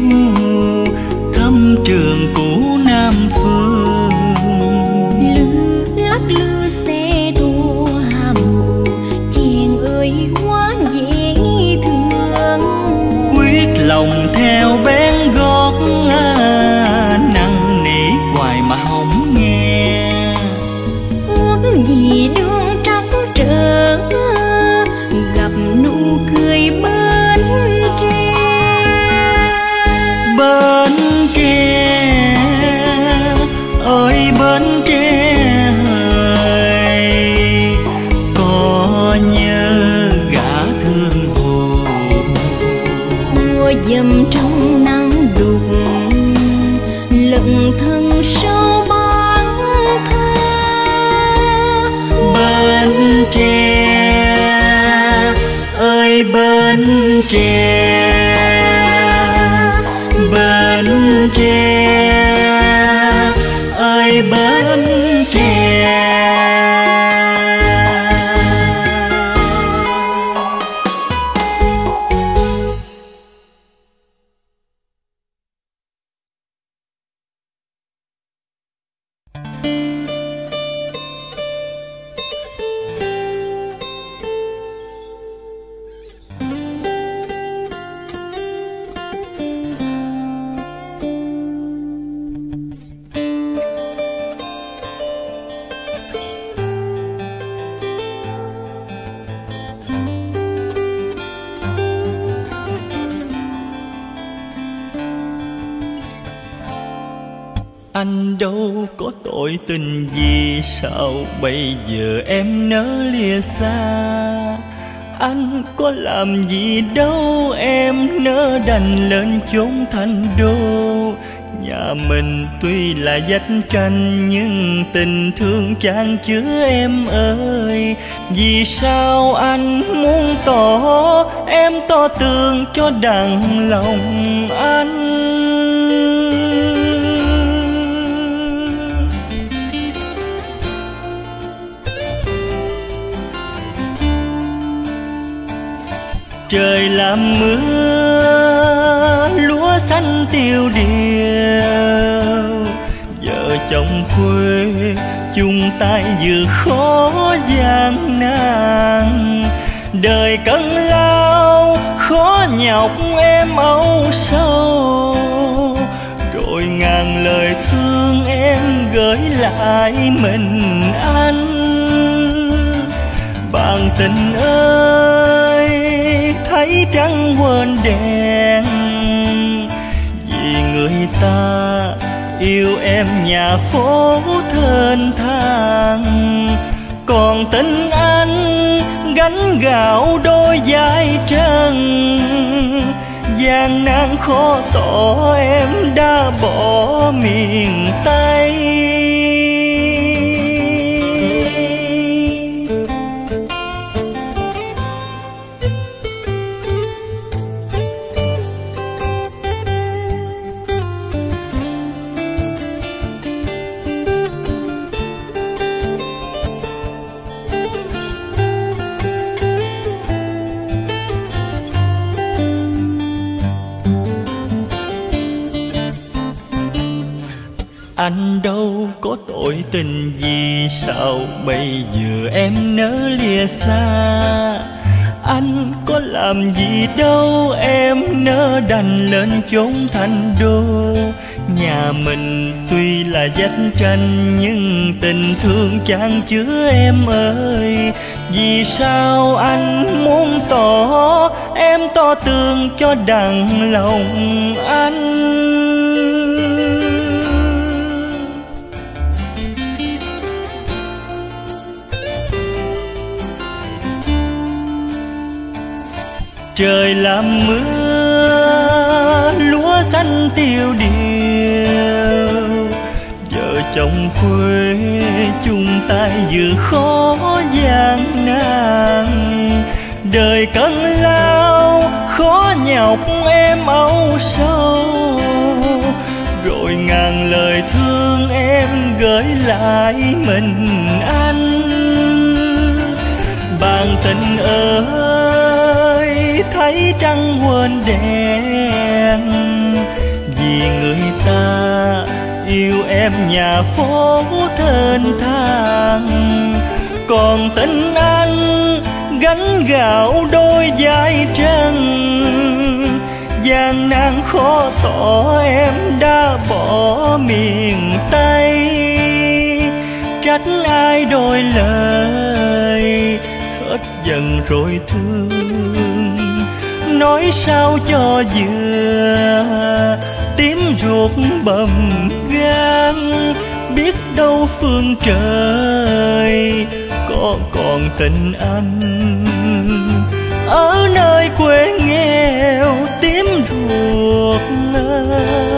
S5: thăm trường cũ nam phương. Làm gì đâu, em nỡ đành lên chốn thành đô. Nhà mình tuy là dách tranh, nhưng tình thương chan chứa em ơi. Vì sao anh muốn tỏ, em to tường cho đặng lòng anh? Trời làm mưa, lúa xanh tiêu điều. Vợ chồng quê chung tay vừa khó gian nan. Đời cân lao, khó nhọc em âu sâu. Rồi ngàn lời thương em gửi lại mình anh. Bạn tình ơi thấy trăng quên đèn vì người ta yêu em nhà phố thênh thang. Còn tình anh gánh gạo đôi vai trần. Gian nan khó tỏ em đã bỏ miền tây. Sao bây giờ em nỡ lìa xa? Anh có làm gì đâu, em nỡ đành lên chốn thành đô. Nhà mình tuy là dách tranh, nhưng tình thương chẳng chứa em ơi. Vì sao anh muốn tỏ, em to tương cho đằng lòng anh? Trời làm mưa, lúa xanh tiêu điều. Vợ chồng quê chung tay vừa khó gian nan. Đời cơn lao, khó nhọc em âu sâu. Rồi ngàn lời thương em gửi lại mình anh. Bàn tình ơi thấy trăng quên đèn vì người ta yêu em nhà phố thênh thang. Còn tình anh gánh gạo đôi vai chân gian nan khó tỏ em đã bỏ miền tây. Trách ai đôi lời, hết dần rồi thương nói sao cho vừa tím ruột bầm gan, biết đâu phương trời có còn tình anh. Ở nơi quê nghèo, tím ruột
S9: ơi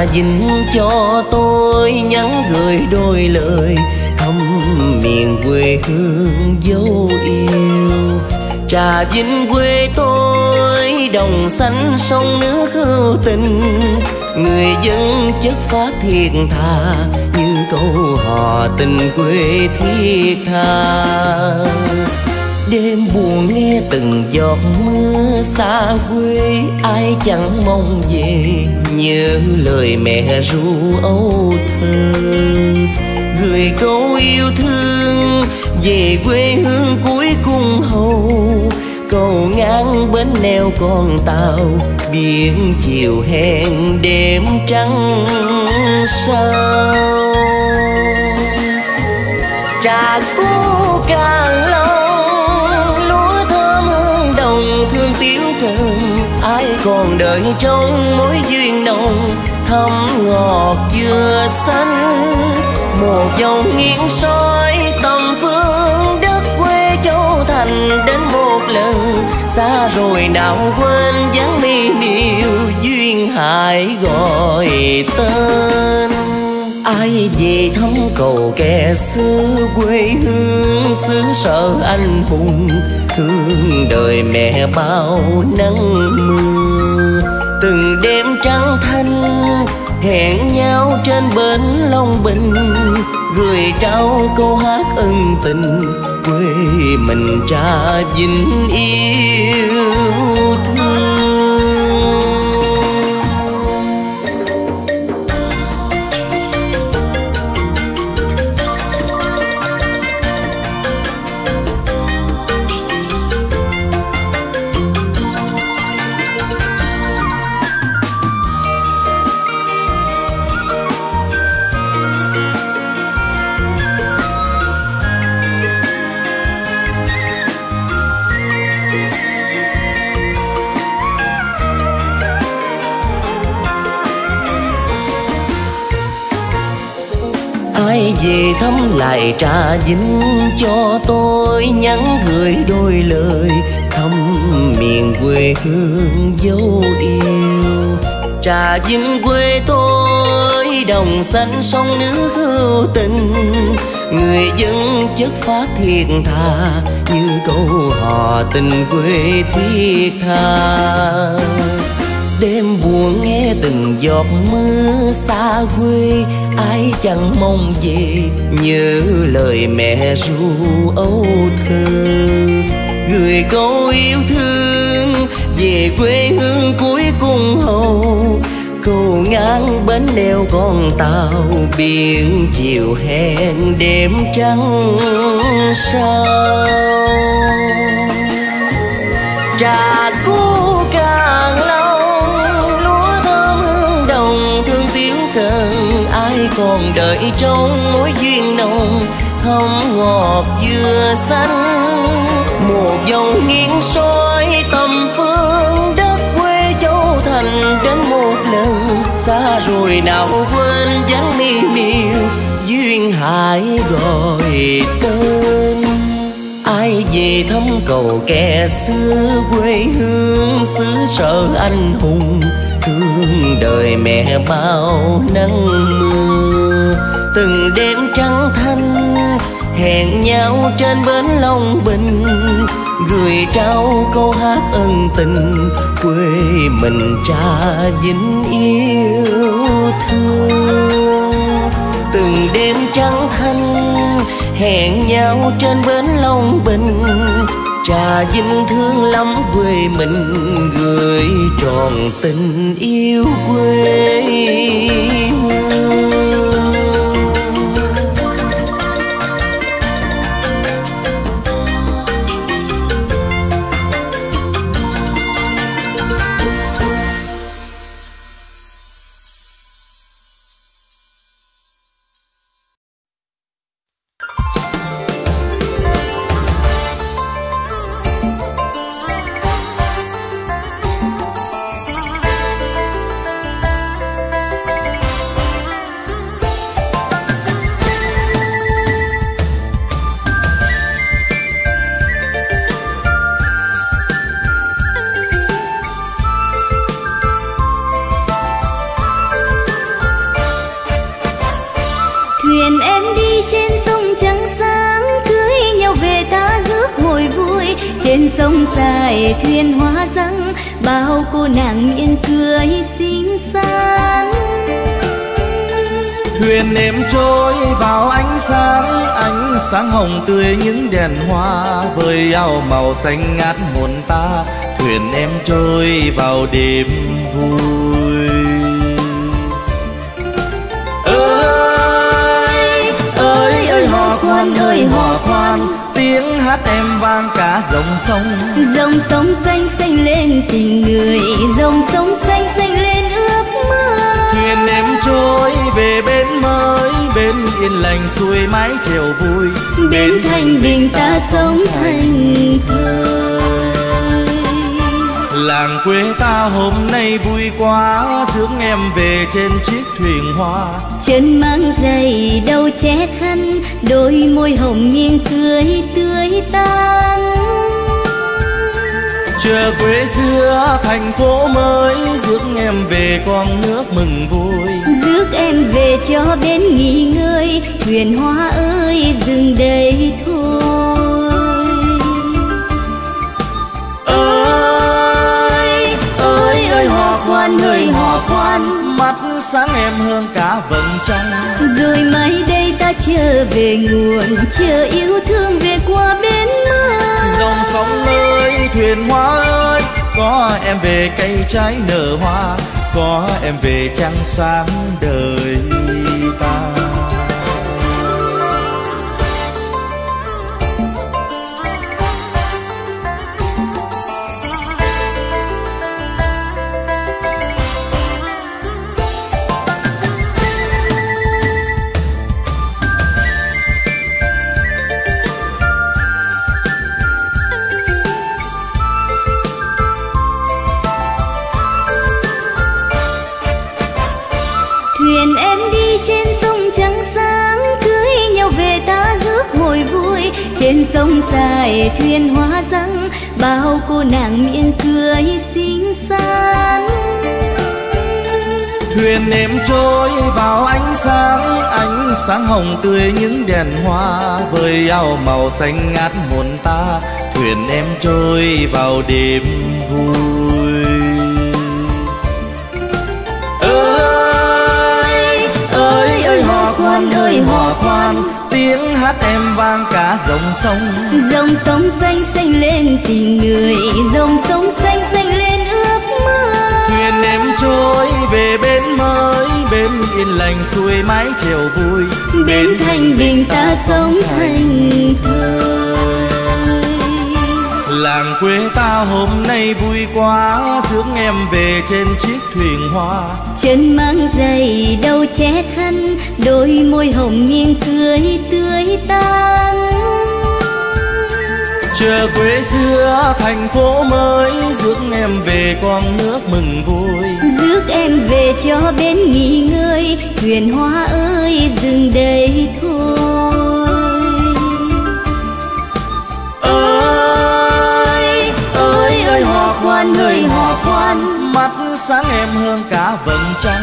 S9: lại trà vinh cho tôi nhắn gửi đôi lời, thăm miền quê hương dấu yêu. Trà vinh quê tôi, đồng xanh sông nước hữu tình. Người dân chất phát thiệt thà như câu hò tình quê thiết tha đêm buồn nghe từng giọt mưa xa quê, ai chẳng mong về, nhớ lời mẹ ru âu thơ. Gửi câu yêu thương về quê hương cuối cung hầu, cầu ngang bến neo con tàu, biển chiều hẹn đêm trắng sao. Trà cũ càng lâu còn đợi trong mối duyên nồng thắm ngọt dừa xanh. Một dòng nghiêng soi tầm phương, đất quê châu thành đến một lần. Xa rồi nào quên dáng mi miêu, duyên hải gọi tên. Ai về thăm cầu kẻ xưa quê hương, xứ sở anh hùng thương đời mẹ bao nắng mưa. Từng đêm trắng thanh hẹn nhau trên bến long bình, gửi trao câu hát ân tình quê mình cha vinh yêu thương. Lại trà vinh cho tôi nhắn gửi đôi lời thăm miền quê hương dấu yêu. Trà vinh quê tôi, đồng xanh sông nước hữu tình. Người dân chất phát thiệt thà, như câu hò tình quê thiết tha. Đêm buồn nghe từng giọt mưa xa quê ai chẳng mong về nhớ lời mẹ ru âu thơ. Gửi câu yêu thương về quê hương cuối cùng hầu. Cầu ngang bến đeo con tàu biển chiều hẹn đêm trắng sao. Trà còn đợi trong mối duyên nồng thơm ngọt dừa xanh. Một dòng nghiêng soi tầm phương, đất quê châu thành đến một lần. Xa rồi nào quên dáng mi miêu, duyên hải gọi tên. Ai về thăm cầu kẻ xưa quê hương, xứ sở anh hùng thương đời mẹ bao nắng mưa. Từng đêm trắng thanh, hẹn nhau trên bến long bình. Gửi trao câu hát ân tình, quê mình cha dính yêu thương. Từng đêm trắng thanh, hẹn nhau trên bến long bình trà dinh thương lắm quê mình gửi tròn tình yêu quê hương.
S10: Xanh ngát muôn ta, thuyền em trôi vào đêm vui. Ơi ơi ơi, hò khoan, ơi, hò khoan, tiếng hát em vang cả dòng sông.
S2: Dòng sông xanh xanh lên tình người, dòng sông
S10: bên yên lành xuôi mái chiều vui.
S2: Bên thành bình ta sống thành thơi.
S10: Làng quê ta hôm nay vui quá dưỡng em về trên chiếc thuyền hoa.
S2: Chân mang giày đầu che khăn đôi môi hồng nghiêng cười tươi tắn.
S10: Chờ quê xưa thành phố mới dưỡng em về con nước mừng vui
S2: em về cho bên nghỉ ngơi huyền hoa ơi dừng đây thôi. Ơi ơi ơi hoa quan ơi hoa quan,
S10: mắt sáng em hương cả vầng trăng.
S2: Rồi mai đây ta trở về nguồn chờ yêu thương về qua bên mơ
S10: dòng sông ơi thuyền hoa ơi có em về cây trái nở hoa có em về trăng sáng đời.
S2: Xắn
S10: thuyền em trôi vào ánh sáng ánh sáng hồng tươi những đèn hoa với áo màu xanh ngát hồn ta. Thuyền em trôi vào đêm vui. Ơi ơi ơi hò khoan ơi hò khoan tiếng hát em vang cả dòng sông.
S2: Dòng sông xanh xanh lên tình người dòng sông xanh
S10: về bên mới bên yên lành xuôi mái chiều vui.
S2: Bên thanh bình ta sống thành thơi
S10: làng quê ta hôm nay vui quá rước em về trên chiếc thuyền hoa.
S2: Chân mang giày đầu che khăn đôi môi hồng miệng cười tươi tắn.
S10: Chờ quê xưa thành phố mới rước em về con nước mừng vui
S2: rước em về cho bên nghỉ ngơi. Thuyền hoa ơi dừng đây thôi.
S10: Ơi ơi ơi hò khoan ơi hò khoan mắt sáng em hơn cả vầng trăng.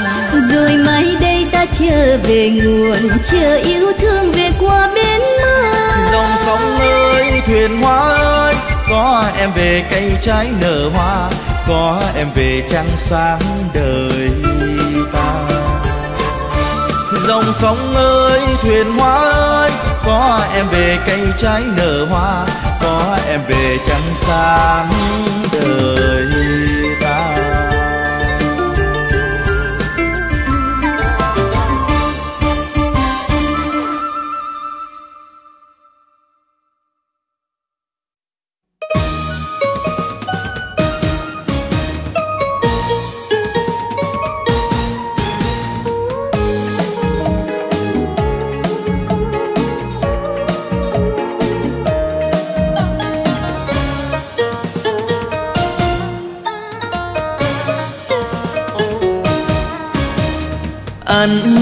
S2: Rồi mai đây ta trở về nguồn chờ yêu thương về qua bên mơ
S10: dòng sông ơi thuyền hoa ơi có em về cây trái nở hoa có em về trăng sáng đời ta. Dòng sông ơi, thuyền hoa ơi, có em về cây trái nở hoa, có em về trăng sáng đời.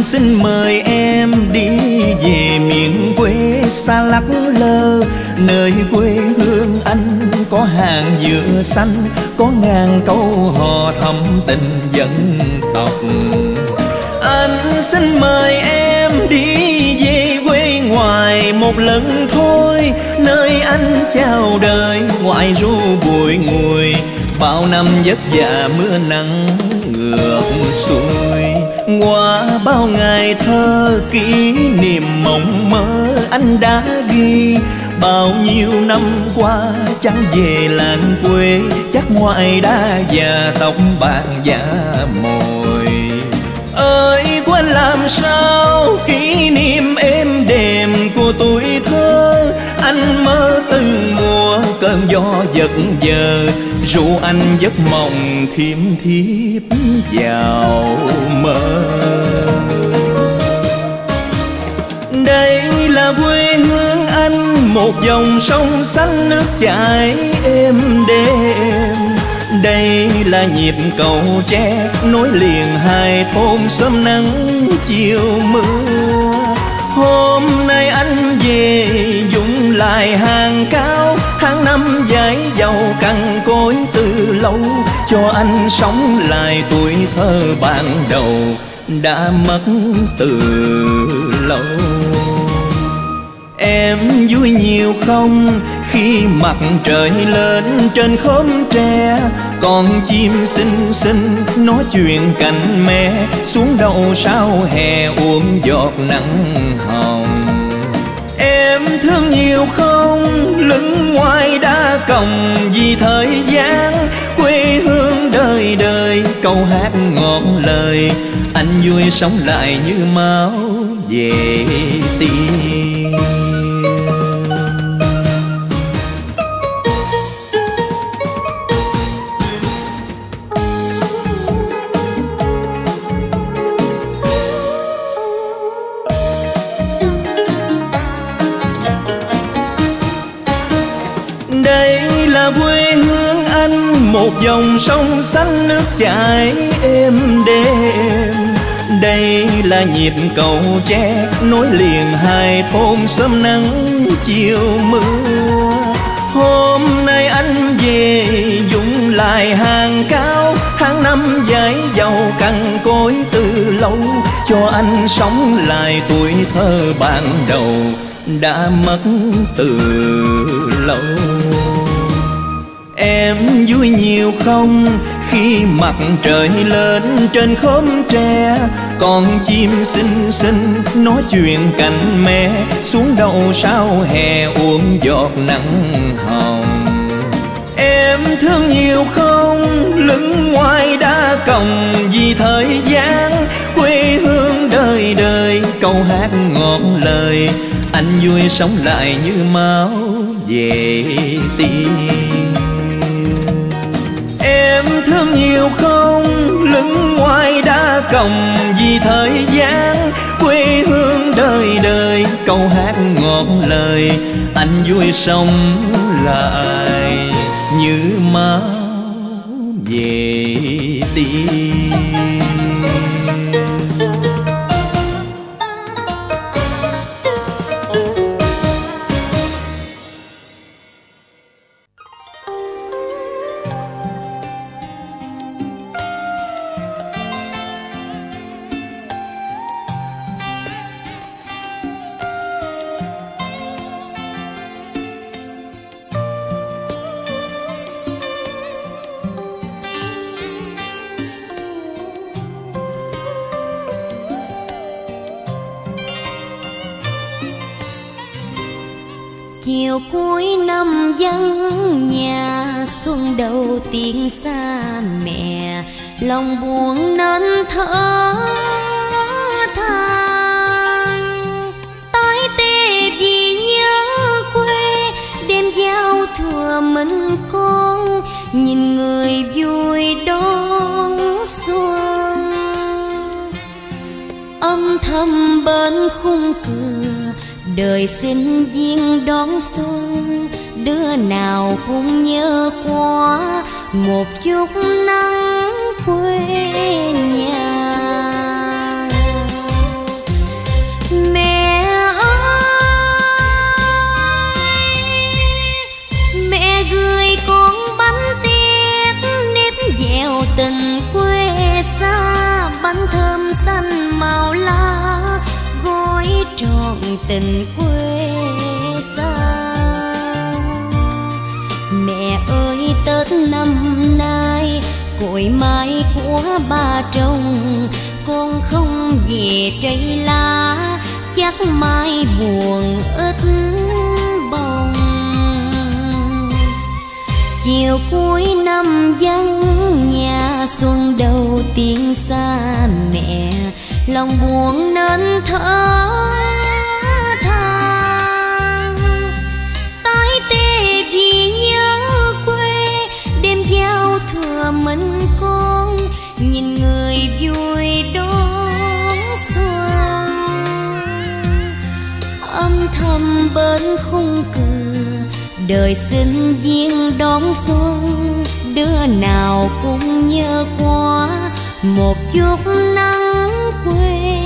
S1: Xin mời em đi về miền quê xa lắc lơ. Nơi quê hương anh có hàng dừa xanh, Có ngàn câu hò thắm tình dân tộc. Anh xin mời em đi ngoài một lần thôi, Nơi anh chào đời, ngoại ru bụi ngùi. Bao năm vất vả mưa nắng ngược xuôi. Qua bao ngày thơ kỷ niệm mộng mơ anh đã ghi. Bao nhiêu năm qua chẳng về làng quê, chắc ngoại đã già tóc bạc già mồi. Ơi, quên làm sao kỷ của tuổi thơ, anh mơ từng mùa cơn gió giật giờ. Ru anh giấc mộng thiêm thiếp vào mơ. Đây là quê hương anh, một dòng sông xanh nước chảy êm đềm. Đây là nhịp cầu tre nối liền hai thôn sớm nắng chiều mưa hôm nay anh về dùng lại hàng cao. Tháng năm dài giàu cằn cối từ lâu. Cho anh sống lại tuổi thơ ban đầu đã mất từ lâu. Em vui nhiều không? Khi mặt trời lên trên khóm tre, con chim xinh xinh nói chuyện cạnh mẹ xuống đầu sao hè uống giọt nắng hồng. Em thương nhiều không? Lưng ngoài đã còng vì thời gian, quê hương đời đời, câu hát ngọt lời, anh vui sống lại như máu về tim. Một dòng sông xanh nước chảy êm đềm. Đây là nhịp cầu tre nối liền hai thôn sớm nắng chiều mưa. Hôm nay anh về dũng lại hàng cao, tháng năm giải giàu cằn cối từ lâu. Cho anh sống lại tuổi thơ ban đầu đã mất từ lâu. Em vui nhiều không? Khi mặt trời lên trên khóm tre, Con chim xinh xinh nói chuyện cạnh mẹ Xuống đầu sao hè uống giọt nắng hồng? Em thương nhiều không? Lưng ngoài đã còng vì thời gian. Quê hương đời đời, câu hát ngọt lời. Anh vui sống lại như máu về tim thương nhiều không? Lưng ngoài đã còng vì thời gian. Quê hương đời đời, câu hát ngọt lời. Anh vui sống lại như máu về tim.
S2: Xa mẹ, lòng buồn nên thở than tái tê vì nhớ quê, đêm giao thừa mình con, nhìn người vui đón xuân. Âm thầm bên khung cửa, đời sinh viên đón xuân, đứa nào cũng nhớ qua một chút nắng quê nhà. Mẹ ơi, mẹ gửi con bánh tét nếp dẻo tình quê xa. Bánh thơm xanh màu lá, gói tròn tình quê xa. Mẹ ơi, tết năm cội mai của ba trồng con không về trái lá, chắc mai buồn ít bông chiều cuối năm vắng, nhà xuân đầu tiên xa mẹ. Lòng buồn nên thở bên khung cửa, đời sinh viên đón xuân. Đứa nào cũng nhớ qua một chút nắng quê